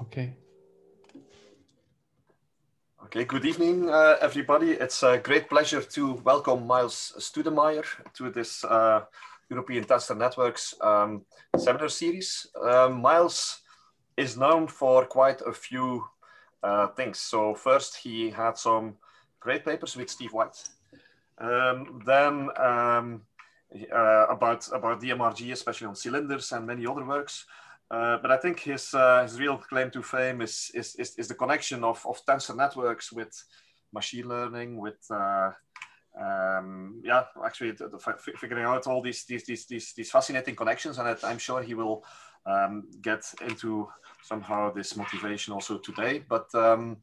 Okay. Okay, good evening, uh, everybody. It's a great pleasure to welcome Miles Stoudenmire to this uh, European Tensor Networks um, seminar series. Um, Miles is known for quite a few uh, things. So first, he had some great papers with Steve White. Um, then um, uh, about about DMRG, especially on cylinders and many other works. Uh, but I think his uh, his real claim to fame is is, is, is the connection of, of tensor networks with machine learning, with uh, um, yeah, actually the, the, figuring out all these these, these these these fascinating connections, and I'm sure he will um, get into somehow this motivation also today. But um,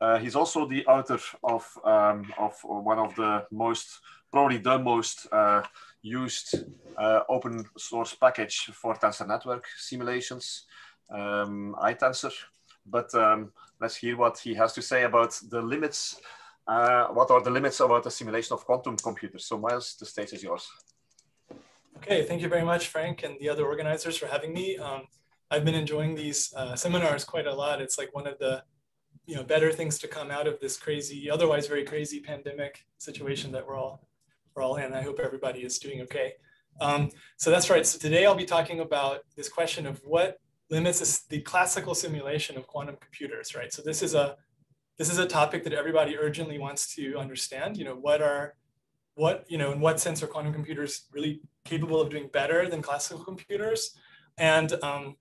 uh, he's also the author of um, of one of the most probably the most uh, used uh, open source package for tensor network simulations, um, iTensor. But um, let's hear what he has to say about the limits. Uh, what are the limits about the simulation of quantum computers? So Miles, the stage is yours. Okay, thank you very much, Frank, and the other organizers for having me. Um, I've been enjoying these uh, seminars quite a lot. It's like one of the you know better things to come out of this crazy, otherwise very crazy pandemic situation that we're all all in. I hope everybody is doing okay. Um, so that's right. So today I'll be talking about this question of what limits the classical simulation of quantum computers, right? So this is a this is a topic that everybody urgently wants to understand. You know, what are what you know in what sense are quantum computers really capable of doing better than classical computers? And um,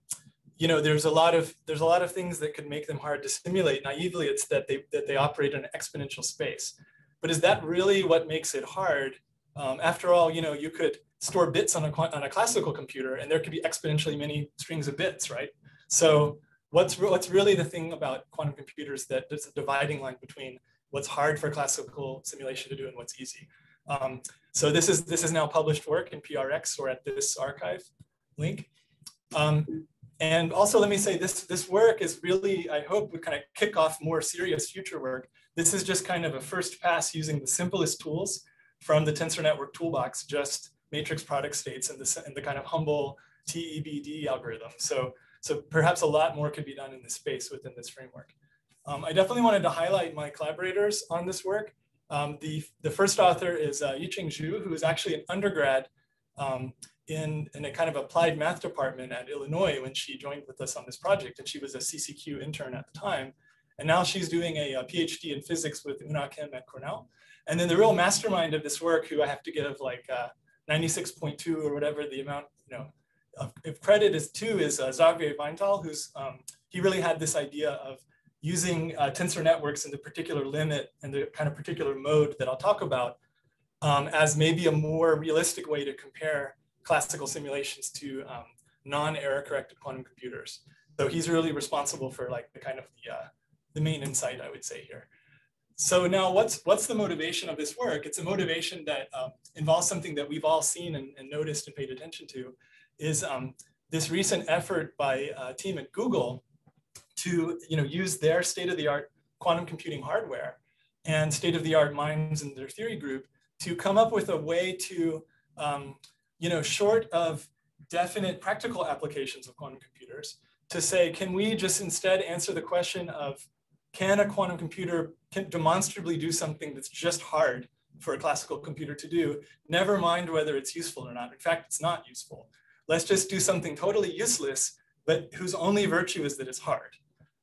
you know, there's a lot of there's a lot of things that could make them hard to simulate. Naively, it's that they that they operate in an exponential space. But is that really what makes it hard? Um, after all, you know, you could store bits on a, on a classical computer and there could be exponentially many strings of bits, right? So what's, re what's really the thing about quantum computers that there's a dividing line between what's hard for classical simulation to do and what's easy. Um, so this is, this is now published work in PRX or at this archive link. Um, and also let me say this, this work is really, I hope would kind of kick off more serious future work. This is just kind of a first pass using the simplest tools from the tensor network toolbox, just matrix product states and the, and the kind of humble TEBD algorithm. So, so perhaps a lot more could be done in this space within this framework. Um, I definitely wanted to highlight my collaborators on this work. Um, the, the first author is uh, Yiqing Zhou, who is actually an undergrad um, in, in a kind of applied math department at Illinois when she joined with us on this project. And she was a CCQ intern at the time. And now she's doing a, a PhD in physics with Eun-Ah Kim at Cornell. And then the real mastermind of this work, who I have to give like uh, 96.2 or whatever the amount, you know, of, if credit is to, is uh, Xavier Waintal, who's, um, he really had this idea of using uh, tensor networks in the particular limit and the kind of particular mode that I'll talk about um, as maybe a more realistic way to compare classical simulations to um, non-error corrected quantum computers. So he's really responsible for like the kind of the, uh, the main insight I would say here. So now what's, what's the motivation of this work? It's a motivation that um, involves something that we've all seen and, and noticed and paid attention to is um, this recent effort by a team at Google to you know, use their state-of-the-art quantum computing hardware and state-of-the-art minds in their theory group to come up with a way to, um, you know, short of definite practical applications of quantum computers, to say, can we just instead answer the question of can a quantum computer demonstrably do something that's just hard for a classical computer to do, never mind whether it's useful or not. In fact, it's not useful. Let's just do something totally useless, but whose only virtue is that it's hard.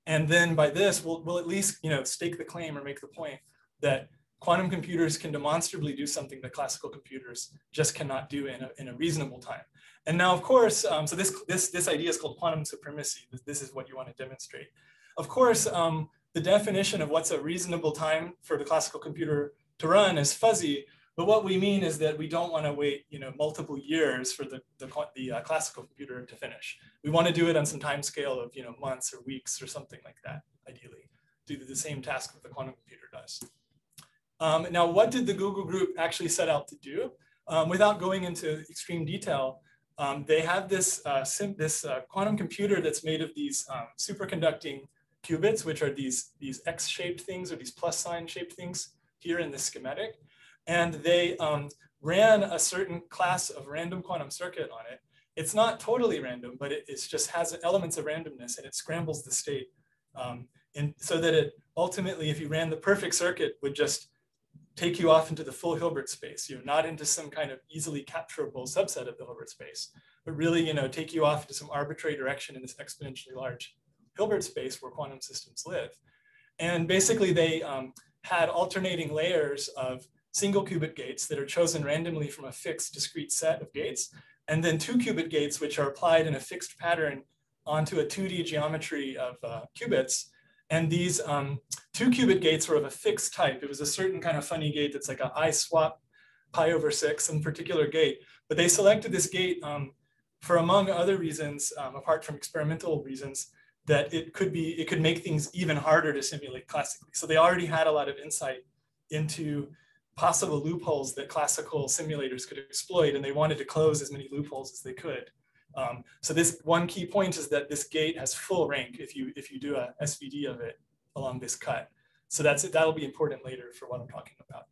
And then by this, we'll, we'll at least you know, stake the claim or make the point that quantum computers can demonstrably do something that classical computers just cannot do in a, in a reasonable time. And now, of course, um, so this, this, this idea is called quantum supremacy. This, this is what you want to demonstrate. Of course, um, the definition of what's a reasonable time for the classical computer to run is fuzzy, but what we mean is that we don't want to wait, you know, multiple years for the, the, the uh, classical computer to finish. We want to do it on some time scale of, you know, months or weeks or something like that, ideally, do the same task that the quantum computer does. Um, now, what did the Google group actually set out to do? Um, without going into extreme detail, um, they have this, uh, this uh, quantum computer that's made of these um, superconducting qubits, which are these, these X-shaped things or these plus sign shaped things here in the schematic. And they um, ran a certain class of random quantum circuit on it. it's not totally random, but it just has elements of randomness and it scrambles the state. Um, and so that it ultimately, if you ran the perfect circuit, would just take you off into the full Hilbert space, you know, not into some kind of easily capturable subset of the Hilbert space, but really, you know, take you off into some arbitrary direction in this exponentially large Hilbert space where quantum systems live. And basically they um, had alternating layers of single qubit gates that are chosen randomly from a fixed discrete set of gates, and then two qubit gates, which are applied in a fixed pattern onto a 2D geometry of uh, qubits and these um, two qubit gates were of a fixed type. It was a certain kind of funny gate that's like a I swap pi over six, some particular gate. But they selected this gate um, for among other reasons, um, apart from experimental reasons, that it could be, it could make things even harder to simulate classically. So they already had a lot of insight into possible loopholes that classical simulators could exploit, and they wanted to close as many loopholes as they could. Um, so this one key point is that this gate has full rank if you if you do a SVD of it along this cut. So that's it. That'll be important later for what I'm talking about.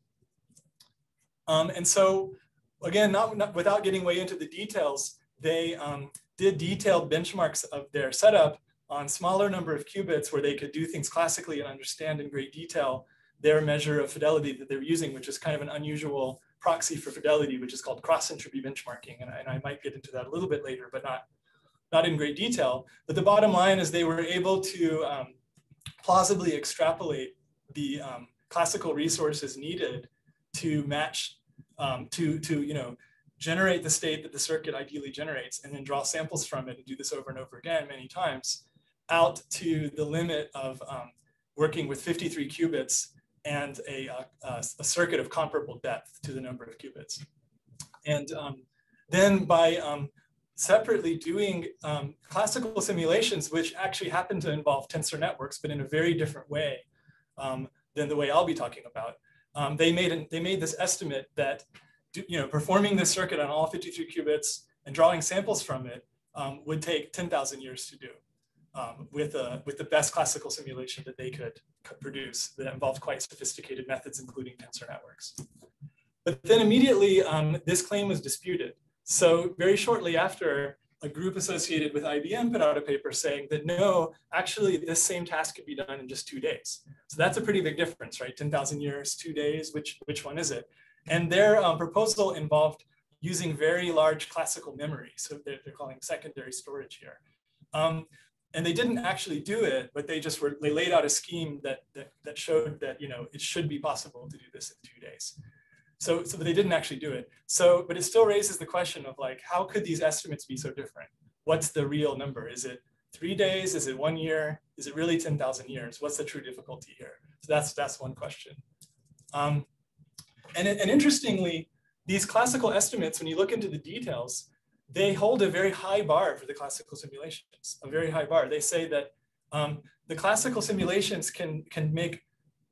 Um, and so again, not, not, without getting way into the details, they um, did detailed benchmarks of their setup on smaller number of qubits where they could do things classically and understand in great detail their measure of fidelity that they're using, which is kind of an unusual proxy for fidelity, which is called cross entropy benchmarking. And I, and I might get into that a little bit later, but not, not in great detail. But the bottom line is they were able to um, plausibly extrapolate the um, classical resources needed to match, um, to, to you know, generate the state that the circuit ideally generates and then draw samples from it and do this over and over again many times out to the limit of um, working with 53 qubits and a, a, uh, a, circuit of comparable depth to the number of qubits. And um, then by um, separately doing um, classical simulations, which actually happen to involve tensor networks, but in a very different way um, than the way I'll be talking about, um, they, made an, they made this estimate that you know, performing this circuit on all 53 qubits and drawing samples from it would take 10,000 years to do um, with, a, with the best classical simulation that they could, produce that involved quite sophisticated methods, including tensor networks. But then immediately, um, this claim was disputed. So very shortly after, a group associated with IBM put out a paper saying that no, actually this same task could be done in just two days. So that's a pretty big difference, right? 10,000 years, two days, which, which one is it? And their um, proposal involved using very large classical memory. So they're, they're calling secondary storage here. Um, and they didn't actually do it, but they just were, they laid out a scheme that, that, that showed that, you know, it should be possible to do this in two days. So, so they didn't actually do it. So, but it still raises the question of like, how could these estimates be so different? What's the real number? Is it three days? Is it one year? Is it really 10,000 years? What's the true difficulty here? So that's, that's one question. Um, and, and interestingly, these classical estimates, when you look into the details, they hold a very high bar for the classical simulations, a very high bar. They say that um, the classical simulations can, can make,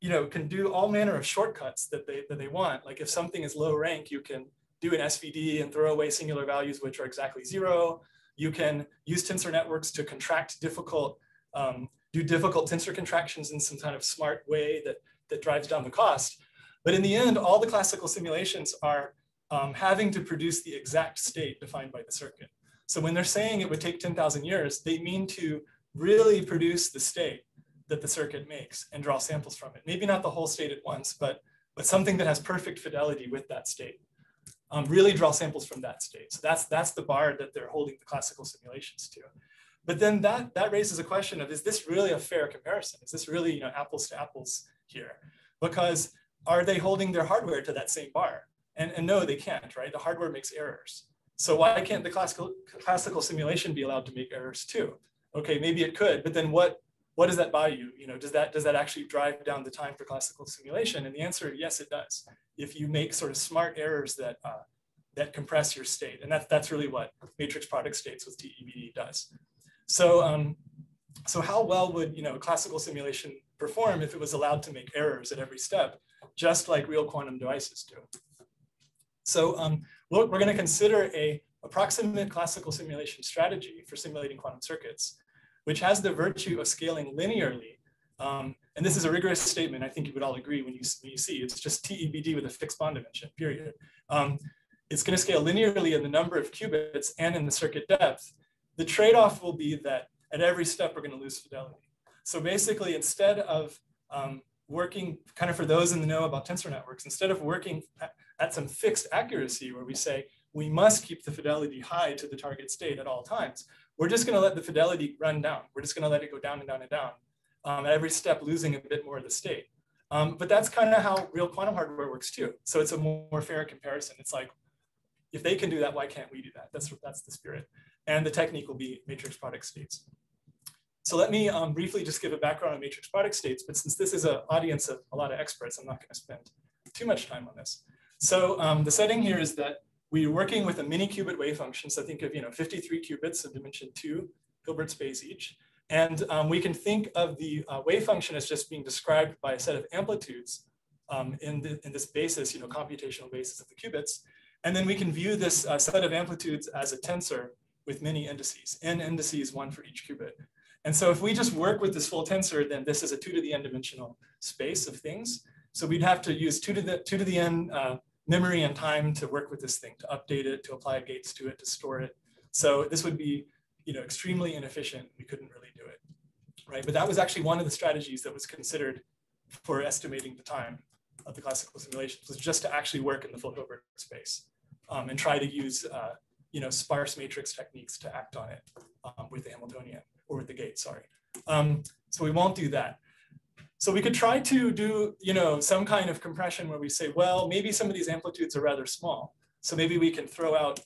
you know, can do all manner of shortcuts that they, that they want. Like if something is low rank, you can do an SVD and throw away singular values, which are exactly zero. You can use tensor networks to contract difficult, um, do difficult tensor contractions in some kind of smart way that, that drives down the cost. But in the end, all the classical simulations are um, having to produce the exact state defined by the circuit. So when they're saying it would take 10,000 years, they mean to really produce the state that the circuit makes and draw samples from it. Maybe not the whole state at once, but, but something that has perfect fidelity with that state. Um, really draw samples from that state. So that's, that's the bar that they're holding the classical simulations to. But then that, that raises a question of, is this really a fair comparison? Is this really you know, apples to apples here? Because are they holding their hardware to that same bar? And, and no, they can't, right? The hardware makes errors. So why can't the classical, classical simulation be allowed to make errors too? Okay, maybe it could, but then what, what does that buy you? You know, does that, does that actually drive down the time for classical simulation? And the answer, is yes, it does. If you make sort of smart errors that, uh, that compress your state. And that's, that's really what matrix product states with TEBD does. So, um, so how well would you know, classical simulation perform if it was allowed to make errors at every step, just like real quantum devices do? So um, we're, we're going to consider a approximate classical simulation strategy for simulating quantum circuits, which has the virtue of scaling linearly. Um, and this is a rigorous statement. I think you would all agree when you, when you see it's just TEBD with a fixed bond dimension, period. Um, it's going to scale linearly in the number of qubits and in the circuit depth. The trade-off will be that at every step, we're going to lose fidelity. So basically, instead of um, working kind of for those in the know about tensor networks, instead of working at, some fixed accuracy where we say we must keep the fidelity high to the target state at all times, we're just going to let the fidelity run down. We're just going to let it go down and down and down um, every step, losing a bit more of the state. Um, but that's kind of how real quantum hardware works too. So it's a more, more fair comparison. It's like, if they can do that, why can't we do that? That's, that's the spirit. And the technique will be matrix product states. So let me um, briefly just give a background on matrix product states, but since this is an audience of a lot of experts, I'm not gonna spend too much time on this. So um, the setting here is that we're working with a mini qubit wave function. So think of you know 53 qubits of dimension two Hilbert space each. And um, we can think of the uh, wave function as just being described by a set of amplitudes um, in, the, in this basis, you know, computational basis of the qubits. And then we can view this uh, set of amplitudes as a tensor with many indices, n indices, one for each qubit. And so if we just work with this full tensor, then this is a two to the n dimensional space of things. So we'd have to use two to the two to the n uh, memory and time to work with this thing, to update it, to apply gates to it, to store it. So this would be you know, extremely inefficient. We couldn't really do it, right? But that was actually one of the strategies that was considered for estimating the time of the classical simulations was just to actually work in the full Hilbert space um, and try to use, uh, you know, sparse matrix techniques to act on it um, with the Hamiltonian or with the gate, sorry. Um, so we won't do that. So we could try to do, you know, some kind of compression where we say, well, maybe some of these amplitudes are rather small. So maybe we can throw out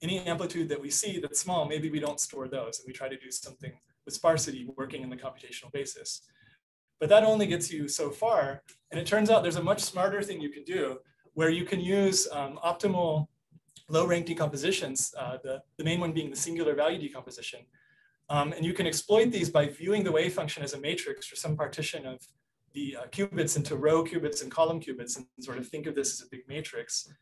any amplitude that we see that's small, maybe we don't store those and we try to do something with sparsity working in the computational basis. But that only gets you so far. And it turns out there's a much smarter thing you can do where you can use um, optimal low rank decompositions, uh, the, the main one being the singular value decomposition, um, and you can exploit these by viewing the wave function as a matrix or some partition of the uh, qubits into row qubits and column qubits and sort of think of this as a big matrix.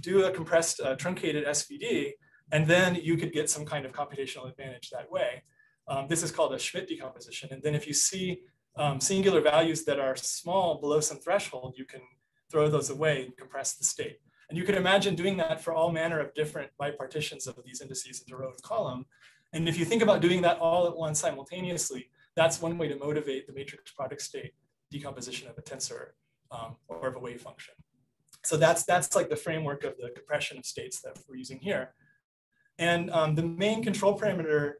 Do a compressed uh, truncated SVD, and then you could get some kind of computational advantage that way. Um, this is called a Schmidt decomposition. And then if you see um, singular values that are small below some threshold, you can throw those away and compress the state. And you can imagine doing that for all manner of different bipartitions of these indices into row and column. And if you think about doing that all at once simultaneously, that's one way to motivate the matrix product state decomposition of a tensor um, or of a wave function. So that's, that's like the framework of the compression of states that we're using here. And um, the main control parameter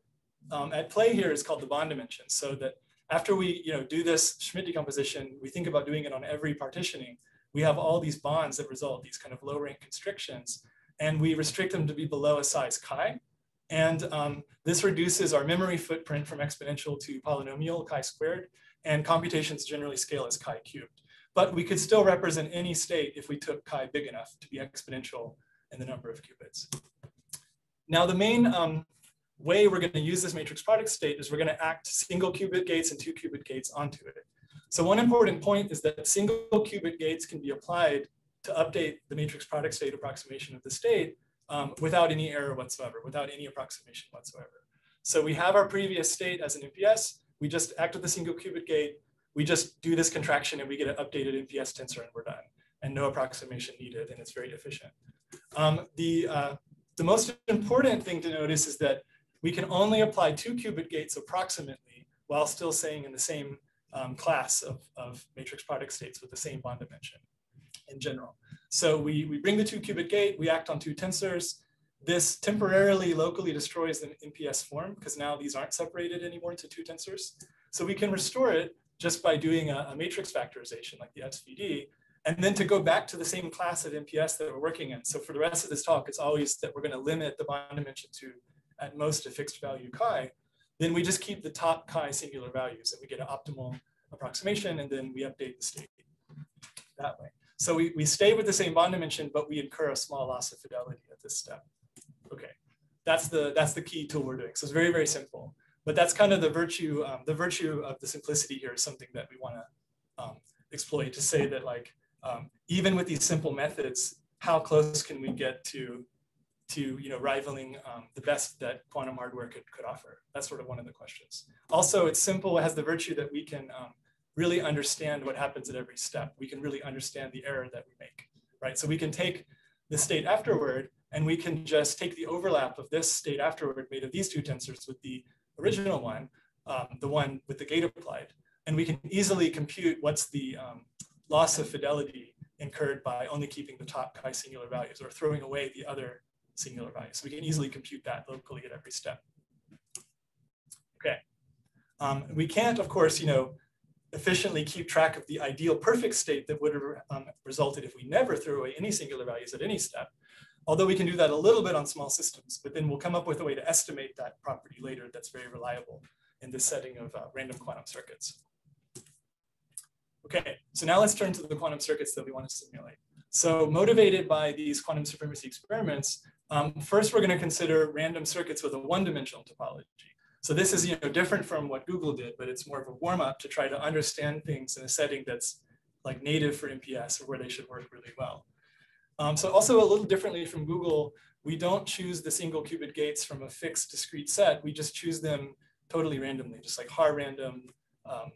um, at play here is called the bond dimension. So that after we you know, do this Schmidt decomposition, we think about doing it on every partitioning. We have all these bonds that result, these kind of low rank constrictions, and we restrict them to be below a size chi. And um, this reduces our memory footprint from exponential to polynomial chi squared, and computations generally scale as chi cubed. But we could still represent any state if we took chi big enough to be exponential in the number of qubits. Now the main um, way we're going to use this matrix product state is we're going to act single qubit gates and two qubit gates onto it. So one important point is that single qubit gates can be applied to update the matrix product state approximation of the state um, without any error whatsoever, without any approximation whatsoever. So we have our previous state as an MPS. We just act with the single qubit gate. We just do this contraction and we get an updated MPS tensor and we're done. And no approximation needed and it's very efficient. Um, the, uh, the most important thing to notice is that we can only apply two qubit gates approximately while still staying in the same um, class of, of matrix product states with the same bond dimension in general. So we, we bring the two qubit gate, we act on two tensors. This temporarily locally destroys the MPS form because now these aren't separated anymore into two tensors. So we can restore it just by doing a, a matrix factorization like the SVD, and then to go back to the same class of MPS that we're working in. So for the rest of this talk, it's always that we're going to limit the bond dimension to at most a fixed value chi. Then we just keep the top chi singular values and we get an optimal approximation and then we update the state that way. So we, we stay with the same bond dimension, but we incur a small loss of fidelity at this step. Okay, that's the, that's the key tool we're doing. So it's very, very simple. But that's kind of the virtue, um, the virtue of the simplicity here is something that we want to um, exploit to say that like, um, even with these simple methods, how close can we get to, to you know, rivaling um, the best that quantum hardware could, could offer? That's sort of one of the questions. Also, it's simple, it has the virtue that we can um, really understand what happens at every step. We can really understand the error that we make, right? So we can take the state afterward, and we can just take the overlap of this state afterward made of these two tensors with the original one, um, the one with the gate applied. And we can easily compute what's the um, loss of fidelity incurred by only keeping the top chi singular values or throwing away the other singular values. So we can easily compute that locally at every step. Okay. Um, we can't, of course, you know, efficiently keep track of the ideal perfect state that would have um, resulted if we never threw away any singular values at any step. Although we can do that a little bit on small systems, but then we'll come up with a way to estimate that property later that's very reliable in this setting of uh, random quantum circuits. Okay, so now let's turn to the quantum circuits that we want to simulate. So motivated by these quantum supremacy experiments, um, first we're going to consider random circuits with a one-dimensional topology. So this is you know, different from what Google did, but it's more of a warm-up to try to understand things in a setting that's like native for MPS or where they should work really well. Um, so also a little differently from Google, we don't choose the single qubit gates from a fixed discrete set. We just choose them totally randomly, just like Haar random um,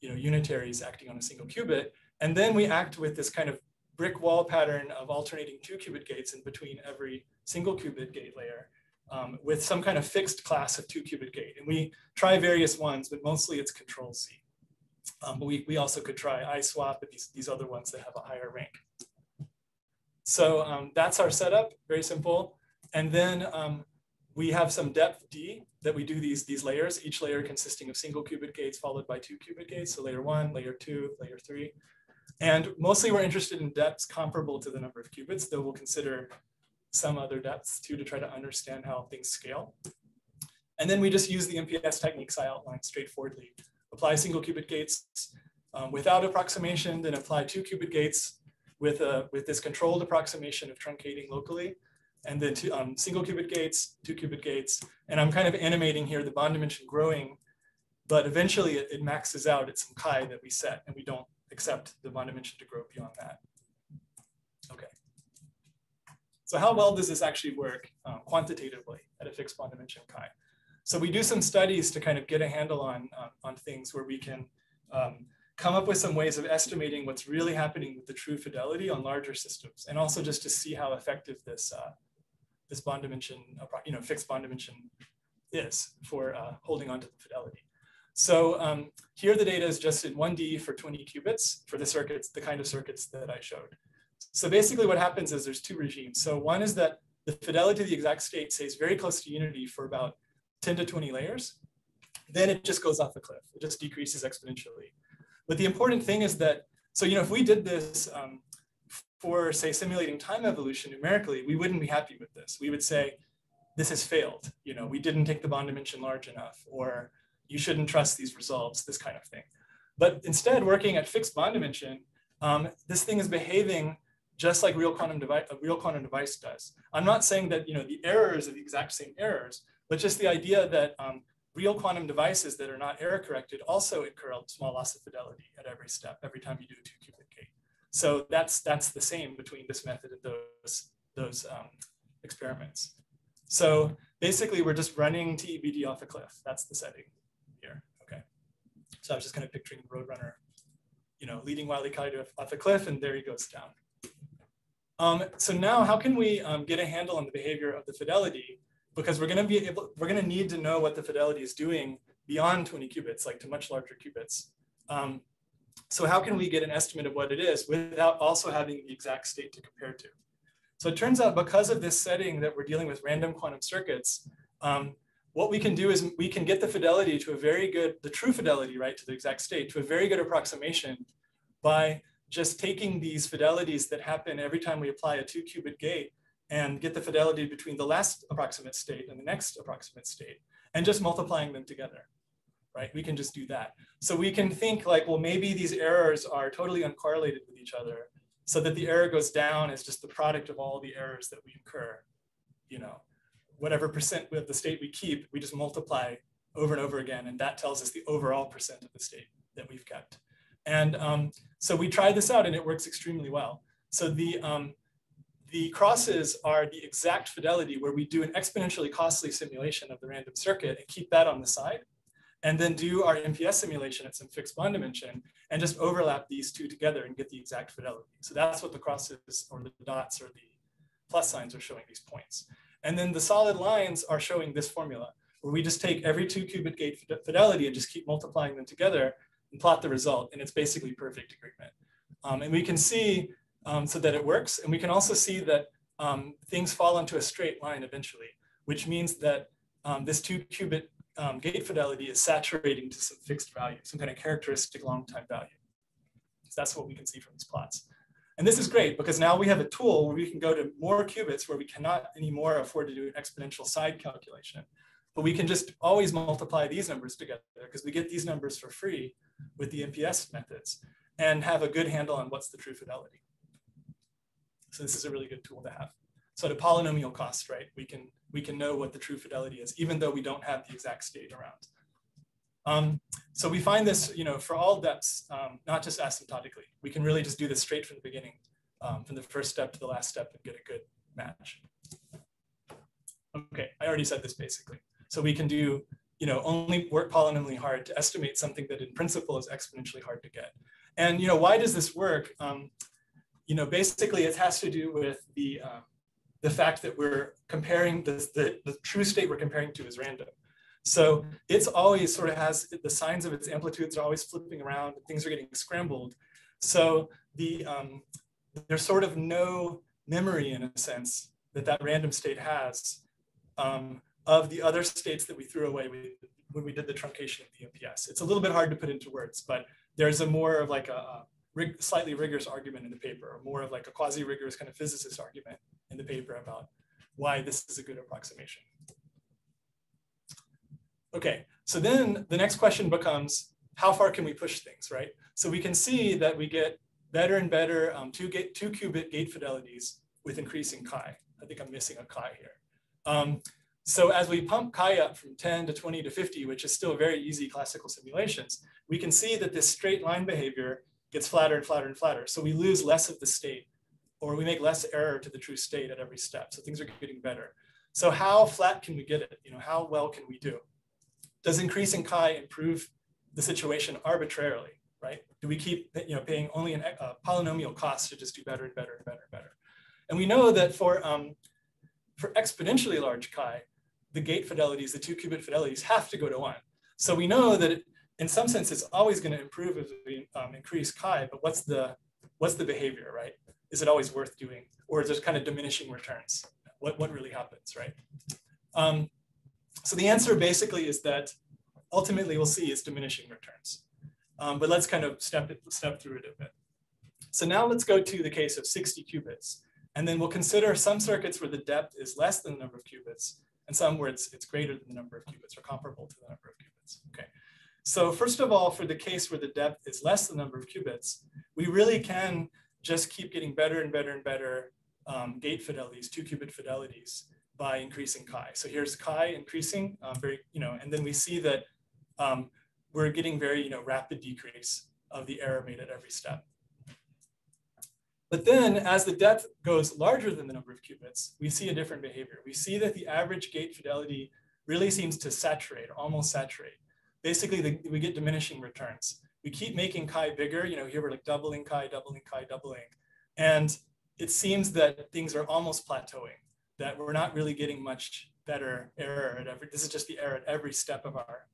you know, unitaries acting on a single qubit. And then we act with this kind of brick wall pattern of alternating two qubit gates in between every single qubit gate layer um, with some kind of fixed class of two qubit gate. And we try various ones, but mostly it's control C. Um, but we, we also could try ISWAP and these, these other ones that have a higher rank. So um, that's our setup, very simple. And then um, we have some depth D that we do these, these layers, each layer consisting of single qubit gates followed by two qubit gates. So layer one, layer two, layer three. And mostly we're interested in depths comparable to the number of qubits, though we'll consider some other depths too to try to understand how things scale. And then we just use the MPS techniques I outlined straightforwardly. Apply single qubit gates um, without approximation, then apply two qubit gates with, a, with this controlled approximation of truncating locally, and then two, um, single qubit gates, two qubit gates. And I'm kind of animating here the bond dimension growing, but eventually it, it maxes out at some chi that we set, and we don't accept the bond dimension to grow beyond that. So how well does this actually work um, quantitatively at a fixed bond dimension chi? So we do some studies to kind of get a handle on, uh, on things where we can um, come up with some ways of estimating what's really happening with the true fidelity on larger systems, and also just to see how effective this uh, this bond dimension, you know, fixed bond dimension is for uh, holding on to the fidelity. So um, here the data is just in 1D for 20 qubits for the circuits, the kind of circuits that I showed. So basically what happens is there's two regimes. So one is that the fidelity of the exact state stays very close to unity for about 10 to 20 layers. Then it just goes off the cliff. It just decreases exponentially. But the important thing is that, so, you know, if we did this um, for, say, simulating time evolution numerically, we wouldn't be happy with this. We would say, this has failed. You know, we didn't take the bond dimension large enough, or you shouldn't trust these results, this kind of thing. But instead, working at fixed bond dimension, um, this thing is behaving just like real quantum device, a real quantum device does. I'm not saying that you know the errors are the exact same errors, but just the idea that um, real quantum devices that are not error corrected also incur a small loss of fidelity at every step, every time you do a two qubit gate. So that's that's the same between this method and those those um, experiments. So basically, we're just running TEBD off a cliff. That's the setting here. Okay. So I was just kind of picturing Roadrunner, you know, leading Wile E. Coyote off a cliff, and there he goes down. Um, so now, how can we um, get a handle on the behavior of the fidelity? Because we're going to be able, we're going to need to know what the fidelity is doing beyond 20 qubits, like to much larger qubits. Um, so how can we get an estimate of what it is without also having the exact state to compare to? So it turns out because of this setting that we're dealing with random quantum circuits, um, what we can do is we can get the fidelity to a very good, the true fidelity, right, to the exact state, to a very good approximation by just taking these fidelities that happen every time we apply a two qubit gate and get the fidelity between the last approximate state and the next approximate state and just multiplying them together, right? We can just do that. So we can think like, well, maybe these errors are totally uncorrelated with each other so that the error goes down as just the product of all the errors that we incur, you know, whatever percent of the state we keep, we just multiply over and over again. And that tells us the overall percent of the state that we've kept. And um, so we tried this out and it works extremely well. So the, um, the crosses are the exact fidelity where we do an exponentially costly simulation of the random circuit and keep that on the side. And then do our MPS simulation at some fixed bond dimension and just overlap these two together and get the exact fidelity. So that's what the crosses or the dots or the plus signs are showing these points. And then the solid lines are showing this formula, where we just take every two qubit gate fidelity and just keep multiplying them together and plot the result. And it's basically perfect agreement. Um, and we can see um, so that it works. And we can also see that um, things fall into a straight line eventually, which means that um, this two qubit um, gate fidelity is saturating to some fixed value, some kind of characteristic long time value. So that's what we can see from these plots. And this is great because now we have a tool where we can go to more qubits where we cannot anymore afford to do an exponential side calculation. But we can just always multiply these numbers together because we get these numbers for free with the MPS methods and have a good handle on what's the true fidelity. So this is a really good tool to have. So at a polynomial cost, right, we can, we can know what the true fidelity is, even though we don't have the exact state around. Um, so we find this, you know, for all depths, um, not just asymptotically. We can really just do this straight from the beginning, um, from the first step to the last step and get a good match. Okay, I already said this basically. So we can do, you know, only work polynomially hard to estimate something that in principle is exponentially hard to get. And, you know, why does this work? Um, you know, basically it has to do with the, um, the fact that we're comparing the, the, the true state we're comparing to is random. So it's always sort of has the signs of its amplitudes are always flipping around, things are getting scrambled. So the um, there's sort of no memory in a sense that that random state has um, of the other states that we threw away when we did the truncation of the MPS. It's a little bit hard to put into words, but there's a more of like a, a rig, slightly rigorous argument in the paper, or more of like a quasi-rigorous kind of physicist argument in the paper about why this is a good approximation. Okay, so then the next question becomes, how far can we push things, right? So we can see that we get better and better um, two, gate, two qubit gate fidelities with increasing chi. I think I'm missing a chi here. Um, so as we pump chi up from 10 to 20 to 50, which is still very easy classical simulations, we can see that this straight line behavior gets flatter and flatter and flatter. So we lose less of the state or we make less error to the true state at every step. So things are getting better. So how flat can we get it? You know, how well can we do? does increasing chi improve the situation arbitrarily, right? Do we keep you know, paying only a uh, polynomial cost to just do better and better and better and better? And we know that for, um, for exponentially large chi, the gate fidelities, the two qubit fidelities have to go to one. So we know that it, in some sense, it's always going to improve as we um, increase chi, but what's the, what's the behavior, right? Is it always worth doing? Or is it kind of diminishing returns? What, what really happens, right? Um, so the answer basically is that ultimately we'll see is diminishing returns. Um, but let's kind of step, it, step through it a bit. So now let's go to the case of 60 qubits. And then we'll consider some circuits where the depth is less than the number of qubits and some where it's, it's greater than the number of qubits or comparable to the number of qubits. Okay. So first of all, for the case where the depth is less than the number of qubits, we really can just keep getting better and better and better um, gate fidelities, two qubit fidelities by increasing chi. So here's chi increasing um, very, you know, and then we see that um, we're getting very, you know, rapid decrease of the error made at every step. But then as the depth goes larger than the number of qubits, we see a different behavior. We see that the average gate fidelity really seems to saturate, almost saturate. Basically, the, we get diminishing returns. We keep making chi bigger. You know, here we're like doubling chi, doubling chi, doubling. And it seems that things are almost plateauing that we're not really getting much better error at every, this is just the error at every step of our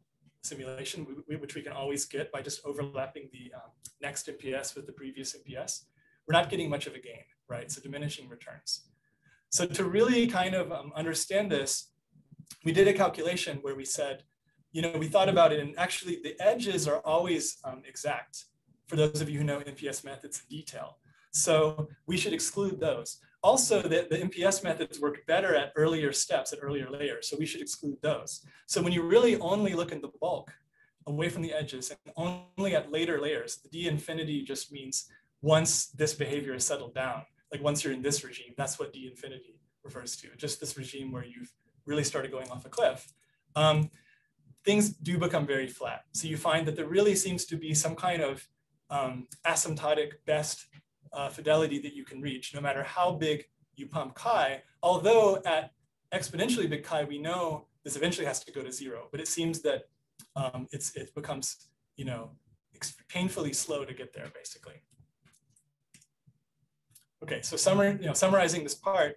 simulation, which we can always get by just overlapping the um, next MPS with the previous MPS. We're not getting much of a gain, right? So diminishing returns. So to really kind of um, understand this, we did a calculation where we said, you know, we thought about it and actually the edges are always um, exact for those of you who know MPS methods in detail. So we should exclude those. Also, the, the MPS methods work better at earlier steps, at earlier layers. So we should exclude those. So when you really only look in the bulk, away from the edges, and only at later layers, the D infinity just means once this behavior is settled down, like once you're in this regime, that's what D infinity refers to, just this regime where you've really started going off a cliff. Um, things do become very flat. So you find that there really seems to be some kind of um, asymptotic best uh, fidelity that you can reach, no matter how big you pump chi. Although at exponentially big chi, we know this eventually has to go to zero, but it seems that um, it's, it becomes, you know, painfully slow to get there, basically. Okay, so summary, you know, summarizing this part,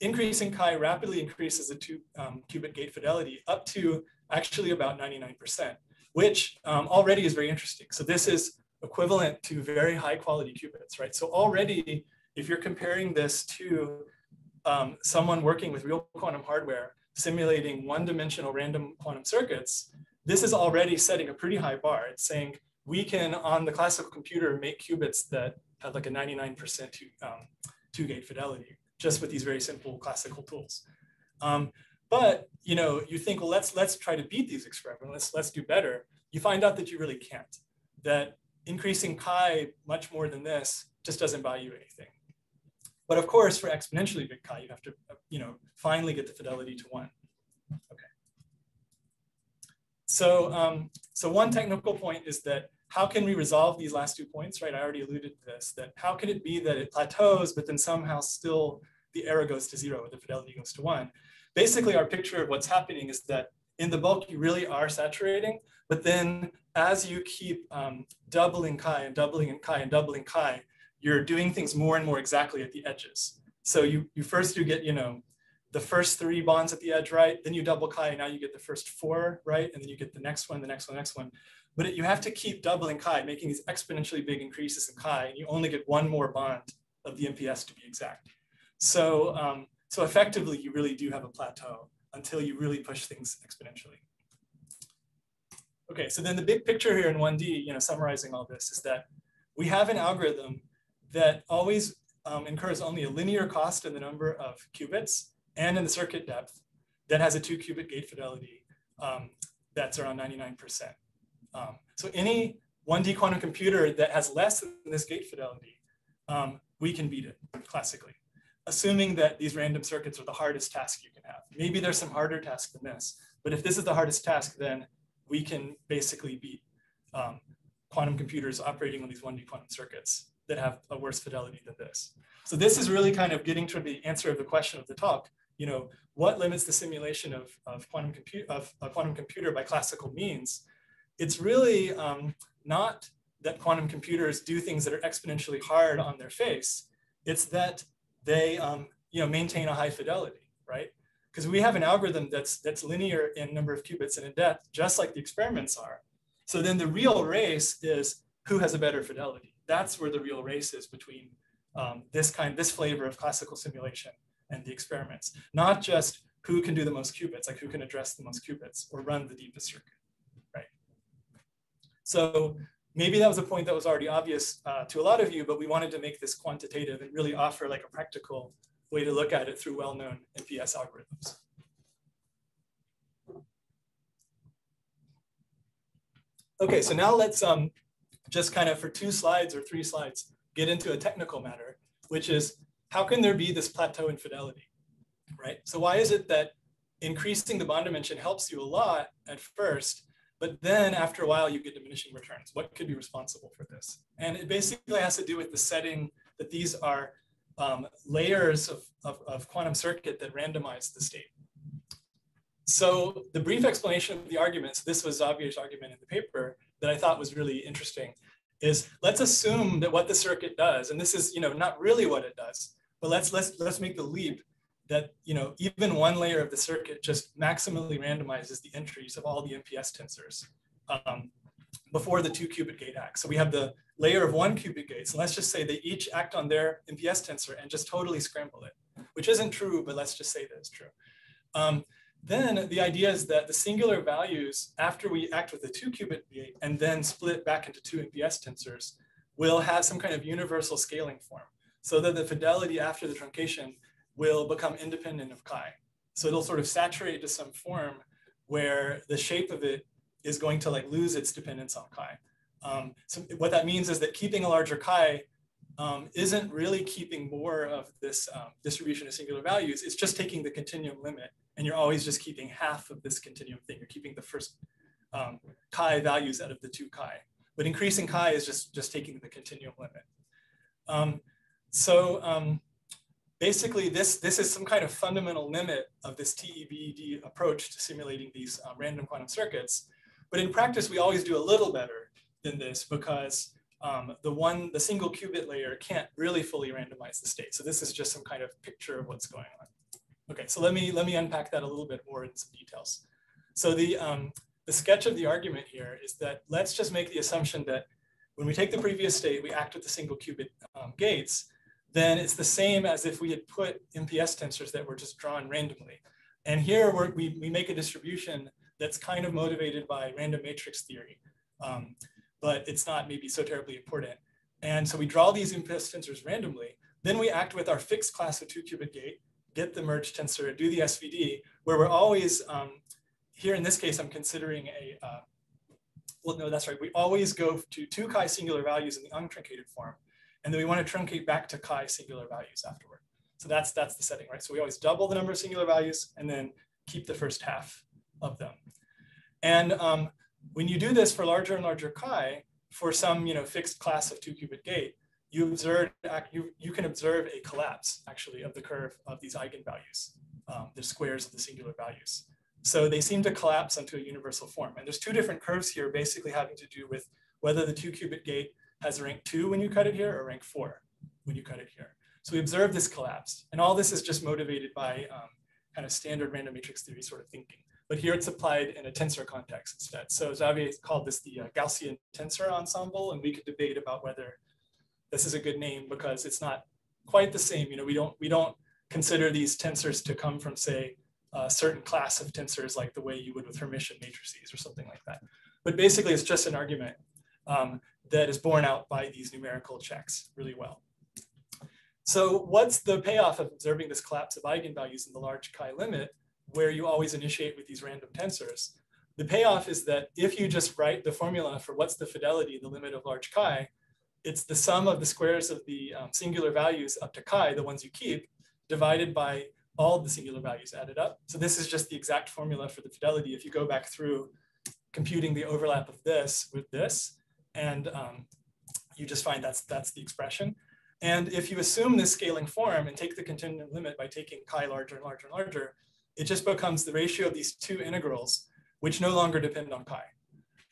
increasing chi rapidly increases the two um, qubit gate fidelity up to actually about 99%, which um, already is very interesting. So this is equivalent to very high quality qubits, right? So already, if you're comparing this to um, someone working with real quantum hardware, simulating one-dimensional random quantum circuits, this is already setting a pretty high bar. It's saying we can, on the classical computer, make qubits that have like a 99% two, um, two-gate fidelity, just with these very simple classical tools. Um, but you know, you think, well, let's let's try to beat these experiments. Let's let's do better. You find out that you really can't. That increasing chi much more than this just doesn't buy you anything. But of course, for exponentially big chi, you have to, you know, finally get the fidelity to one. Okay. So, um, so one technical point is that how can we resolve these last two points, right? I already alluded to this, that how can it be that it plateaus, but then somehow still the error goes to zero, the fidelity goes to one? Basically, our picture of what's happening is that in the bulk, you really are saturating, but then as you keep um, doubling chi and doubling and chi and doubling chi, you're doing things more and more exactly at the edges. So you, you first you get, you know, the first three bonds at the edge, right? Then you double chi, and now you get the first four, right? And then you get the next one, the next one, the next one. But it, you have to keep doubling chi, making these exponentially big increases in chi, and you only get one more bond of the MPS to be exact. So, um, so effectively, you really do have a plateau until you really push things exponentially. Okay, so then the big picture here in 1D, you know, summarizing all this is that we have an algorithm that always um, incurs only a linear cost in the number of qubits and in the circuit depth that has a two qubit gate fidelity um, that's around 99%. Um, so any 1D quantum computer that has less than this gate fidelity, um, we can beat it classically, assuming that these random circuits are the hardest task you can have. Maybe there's some harder task than this, but if this is the hardest task, then we can basically beat um, quantum computers operating on these 1D quantum circuits that have a worse fidelity than this. So this is really kind of getting to the answer of the question of the talk. You know, what limits the simulation of, of, quantum, compu of a quantum computer by classical means? It's really um, not that quantum computers do things that are exponentially hard on their face. It's that they um, you know, maintain a high fidelity, right? because we have an algorithm that's that's linear in number of qubits and in depth, just like the experiments are. So then the real race is who has a better fidelity. That's where the real race is between um, this kind, this flavor of classical simulation and the experiments, not just who can do the most qubits, like who can address the most qubits or run the deepest circuit? So maybe that was a point that was already obvious uh, to a lot of you, but we wanted to make this quantitative and really offer like a practical way to look at it through well-known MPS algorithms. Okay, so now let's um, just kind of for two slides or three slides, get into a technical matter, which is how can there be this plateau in fidelity, right? So why is it that increasing the bond dimension helps you a lot at first, but then after a while you get diminishing returns? What could be responsible for this? And it basically has to do with the setting that these are um, layers of, of, of quantum circuit that randomize the state. So the brief explanation of the arguments, this was Xavier's argument in the paper that I thought was really interesting, is let's assume that what the circuit does, and this is you know not really what it does, but let's let's let's make the leap that you know even one layer of the circuit just maximally randomizes the entries of all the MPS tensors um, before the two qubit gate acts. So we have the layer of one qubit gates. And let's just say they each act on their MPS tensor and just totally scramble it, which isn't true, but let's just say that it's true. Um, then the idea is that the singular values after we act with the two qubit gate and then split back into two MPS tensors will have some kind of universal scaling form so that the fidelity after the truncation will become independent of chi. So it'll sort of saturate to some form where the shape of it is going to like lose its dependence on chi. Um, so what that means is that keeping a larger chi um, isn't really keeping more of this um, distribution of singular values. It's just taking the continuum limit, and you're always just keeping half of this continuum thing. You're keeping the first um, chi values out of the two chi. But increasing chi is just, just taking the continuum limit. Um, so um, basically, this, this is some kind of fundamental limit of this TEBD approach to simulating these uh, random quantum circuits. But in practice, we always do a little better than this because um, the one, the single qubit layer can't really fully randomize the state. So this is just some kind of picture of what's going on. Okay, so let me let me unpack that a little bit more in some details. So the um, the sketch of the argument here is that let's just make the assumption that when we take the previous state, we act with the single qubit um, gates, then it's the same as if we had put MPS tensors that were just drawn randomly. And here we we make a distribution that's kind of motivated by random matrix theory, um, but it's not maybe so terribly important. And so we draw these MPS tensors randomly. Then we act with our fixed class of two qubit gate, get the merge tensor, do the SVD, where we're always, um, here in this case, I'm considering a, uh, well, no, that's right. We always go to two chi singular values in the untruncated form. And then we want to truncate back to chi singular values afterward. So that's, that's the setting, right? So we always double the number of singular values and then keep the first half of them. And um, when you do this for larger and larger chi, for some you know, fixed class of two qubit gate, you observe you, you can observe a collapse actually of the curve of these eigenvalues, um, the squares of the singular values. So they seem to collapse onto a universal form. And there's two different curves here basically having to do with whether the two qubit gate has rank two when you cut it here or rank four when you cut it here. So we observe this collapse. And all this is just motivated by um, kind of standard random matrix theory sort of thinking but here it's applied in a tensor context instead. So Xavier called this the uh, Gaussian tensor ensemble, and we could debate about whether this is a good name because it's not quite the same. You know, we don't we don't consider these tensors to come from say a certain class of tensors like the way you would with Hermitian matrices or something like that. But basically, it's just an argument um, that is borne out by these numerical checks really well. So what's the payoff of observing this collapse of eigenvalues in the large chi limit? where you always initiate with these random tensors. The payoff is that if you just write the formula for what's the fidelity, the limit of large chi, it's the sum of the squares of the um, singular values up to chi, the ones you keep, divided by all the singular values added up. So this is just the exact formula for the fidelity. If you go back through computing the overlap of this with this, and um, you just find that's, that's the expression. And if you assume this scaling form and take the continuum limit by taking chi larger and larger and larger, it just becomes the ratio of these two integrals, which no longer depend on chi.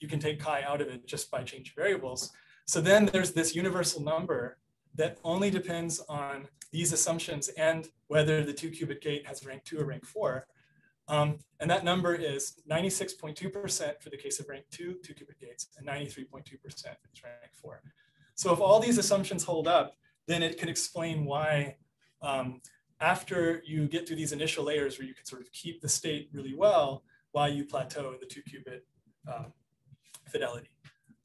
You can take chi out of it just by changing variables. So then there's this universal number that only depends on these assumptions and whether the two qubit gate has rank two or rank four. Um, and that number is 96.2% for the case of rank two, two qubit gates, and 93.2% is rank four. So if all these assumptions hold up, then it can explain why um, after you get through these initial layers where you can sort of keep the state really well why you plateau in the two qubit um, fidelity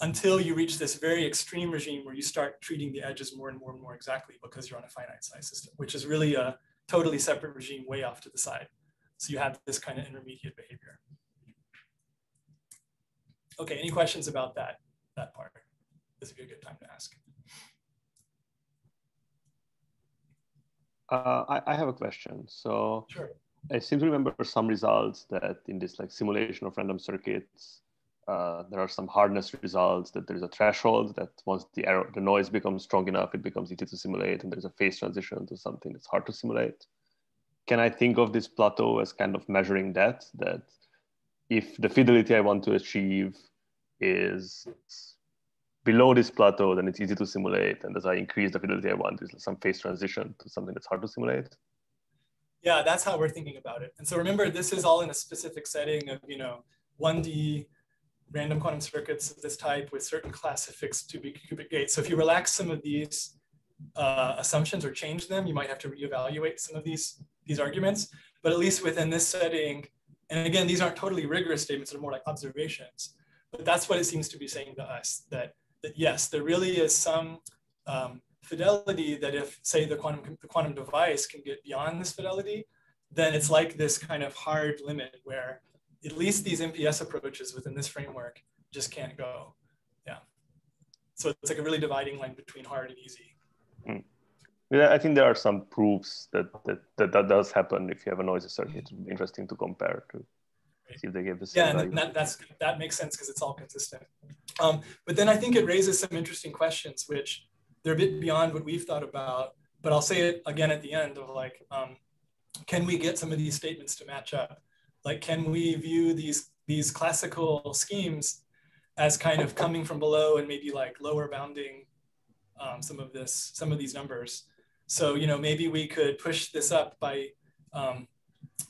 until you reach this very extreme regime where you start treating the edges more and more and more exactly because you're on a finite size system, which is really a totally separate regime way off to the side. So you have this kind of intermediate behavior. Okay, any questions about that, that part? This would be a good time to ask. Uh, I, I, have a question. So sure. I seem to remember some results that in this like simulation of random circuits, uh, there are some hardness results that there's a threshold that once the error, the noise becomes strong enough, it becomes easy to simulate, and there's a phase transition to something that's hard to simulate. Can I think of this plateau as kind of measuring that? That if the fidelity I want to achieve is below this plateau, then it's easy to simulate. And as I increase the fidelity I want, there's some phase transition to something that's hard to simulate. Yeah, that's how we're thinking about it. And so remember, this is all in a specific setting of, you know, 1D random quantum circuits of this type with certain class fixed two qubit gates. So if you relax some of these uh, assumptions or change them, you might have to reevaluate some of these, these arguments. But at least within this setting, and again, these aren't totally rigorous statements, they're more like observations. But that's what it seems to be saying to us, that that yes, there really is some um, fidelity that if, say, the quantum, the quantum device can get beyond this fidelity, then it's like this kind of hard limit where at least these MPS approaches within this framework just can't go. Yeah. So it's like a really dividing line between hard and easy. Mm. Yeah, I think there are some proofs that that, that, that does happen if you have a noisy circuit. Mm-hmm. Interesting to compare to see if they give the same yeah, and that, that's that makes sense because it's all consistent. Um, but then I think it raises some interesting questions, which they're a bit beyond what we've thought about. But I'll say it again at the end of like, um, can we get some of these statements to match up? Like, can we view these these classical schemes as kind of coming from below and maybe like lower bounding um, some of this, some of these numbers? So you know, maybe we could push this up by um,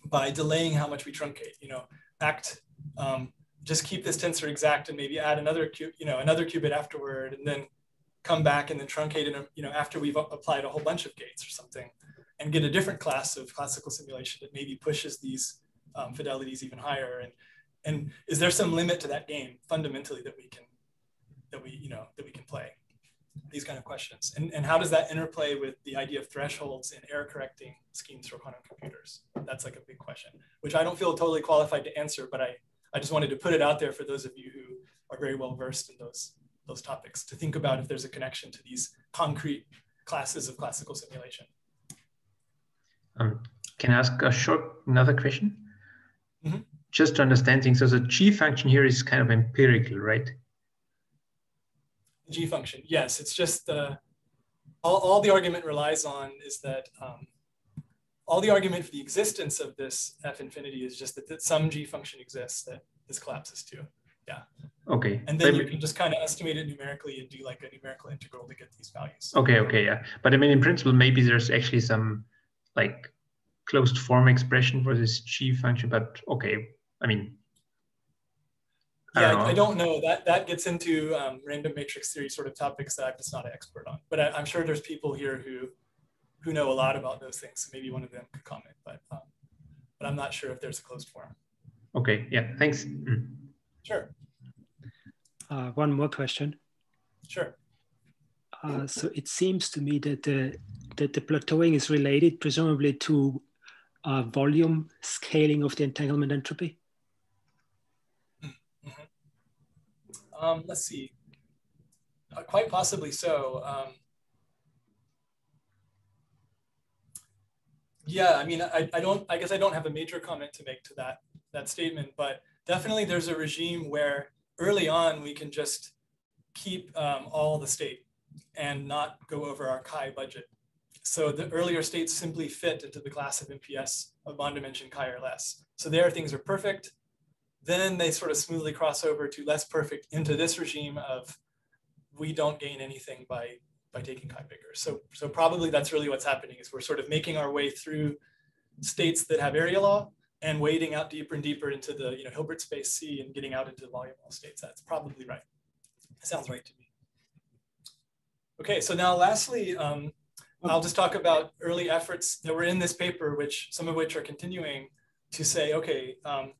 by delaying how much we truncate. You know, act um, just keep this tensor exact and maybe add another you know another qubit afterward, and then come back and then truncate it. You know, after we've applied a whole bunch of gates or something, and get a different class of classical simulation that maybe pushes these um, fidelities even higher. And and is there some limit to that game fundamentally that we can that we you know that we can play? These kind of questions. And, and how does that interplay with the idea of thresholds and error correcting schemes for quantum computers? That's like a big question, which I don't feel totally qualified to answer, but I, I just wanted to put it out there for those of you who are very well versed in those, those topics to think about if there's a connection to these concrete classes of classical simulation. Um, can I ask a short another question? Mm -hmm. Just to understand things, so the G function here is kind of empirical, right? G function. Yes, it's just the, all, all the argument relies on is that um, all the argument for the existence of this f infinity is just that, that some G function exists that this collapses to. Yeah. Okay. And then but you can just kind of estimate it numerically and do like a numerical integral to get these values. Okay. Okay. Yeah. But I mean, in principle, maybe there's actually some like closed form expression for this G function, but okay. I mean, yeah, I, I, don't know. That that gets into um, random matrix theory sort of topics that I'm just not an expert on. But I, am sure there's people here who who know a lot about those things. So maybe one of them could comment. But um, but I'm not sure if there's a closed form. Okay. Yeah. Thanks. Mm. Sure. Uh, one more question. Sure. Uh, so it seems to me that the that the plateauing is related presumably to uh, volume scaling of the entanglement entropy. Um, let's see. Uh, quite possibly so. Um, yeah, I mean, I, I don't. I guess I don't have a major comment to make to that that statement, but definitely there's a regime where early on we can just keep um, all the state and not go over our chi budget. So the earlier states simply fit into the class of MPS of bond dimension chi or less. So there things are perfect. Then they sort of smoothly cross over to less perfect into this regime of we don't gain anything by by taking chi bigger. So so probably that's really what's happening is we're sort of making our way through states that have area law and wading out deeper and deeper into the you know Hilbert space C and getting out into the volume law states. That's probably right. sounds right to me. Okay, so now lastly, um, I'll just talk about early efforts that were in this paper, which some of which are continuing to say, okay, um,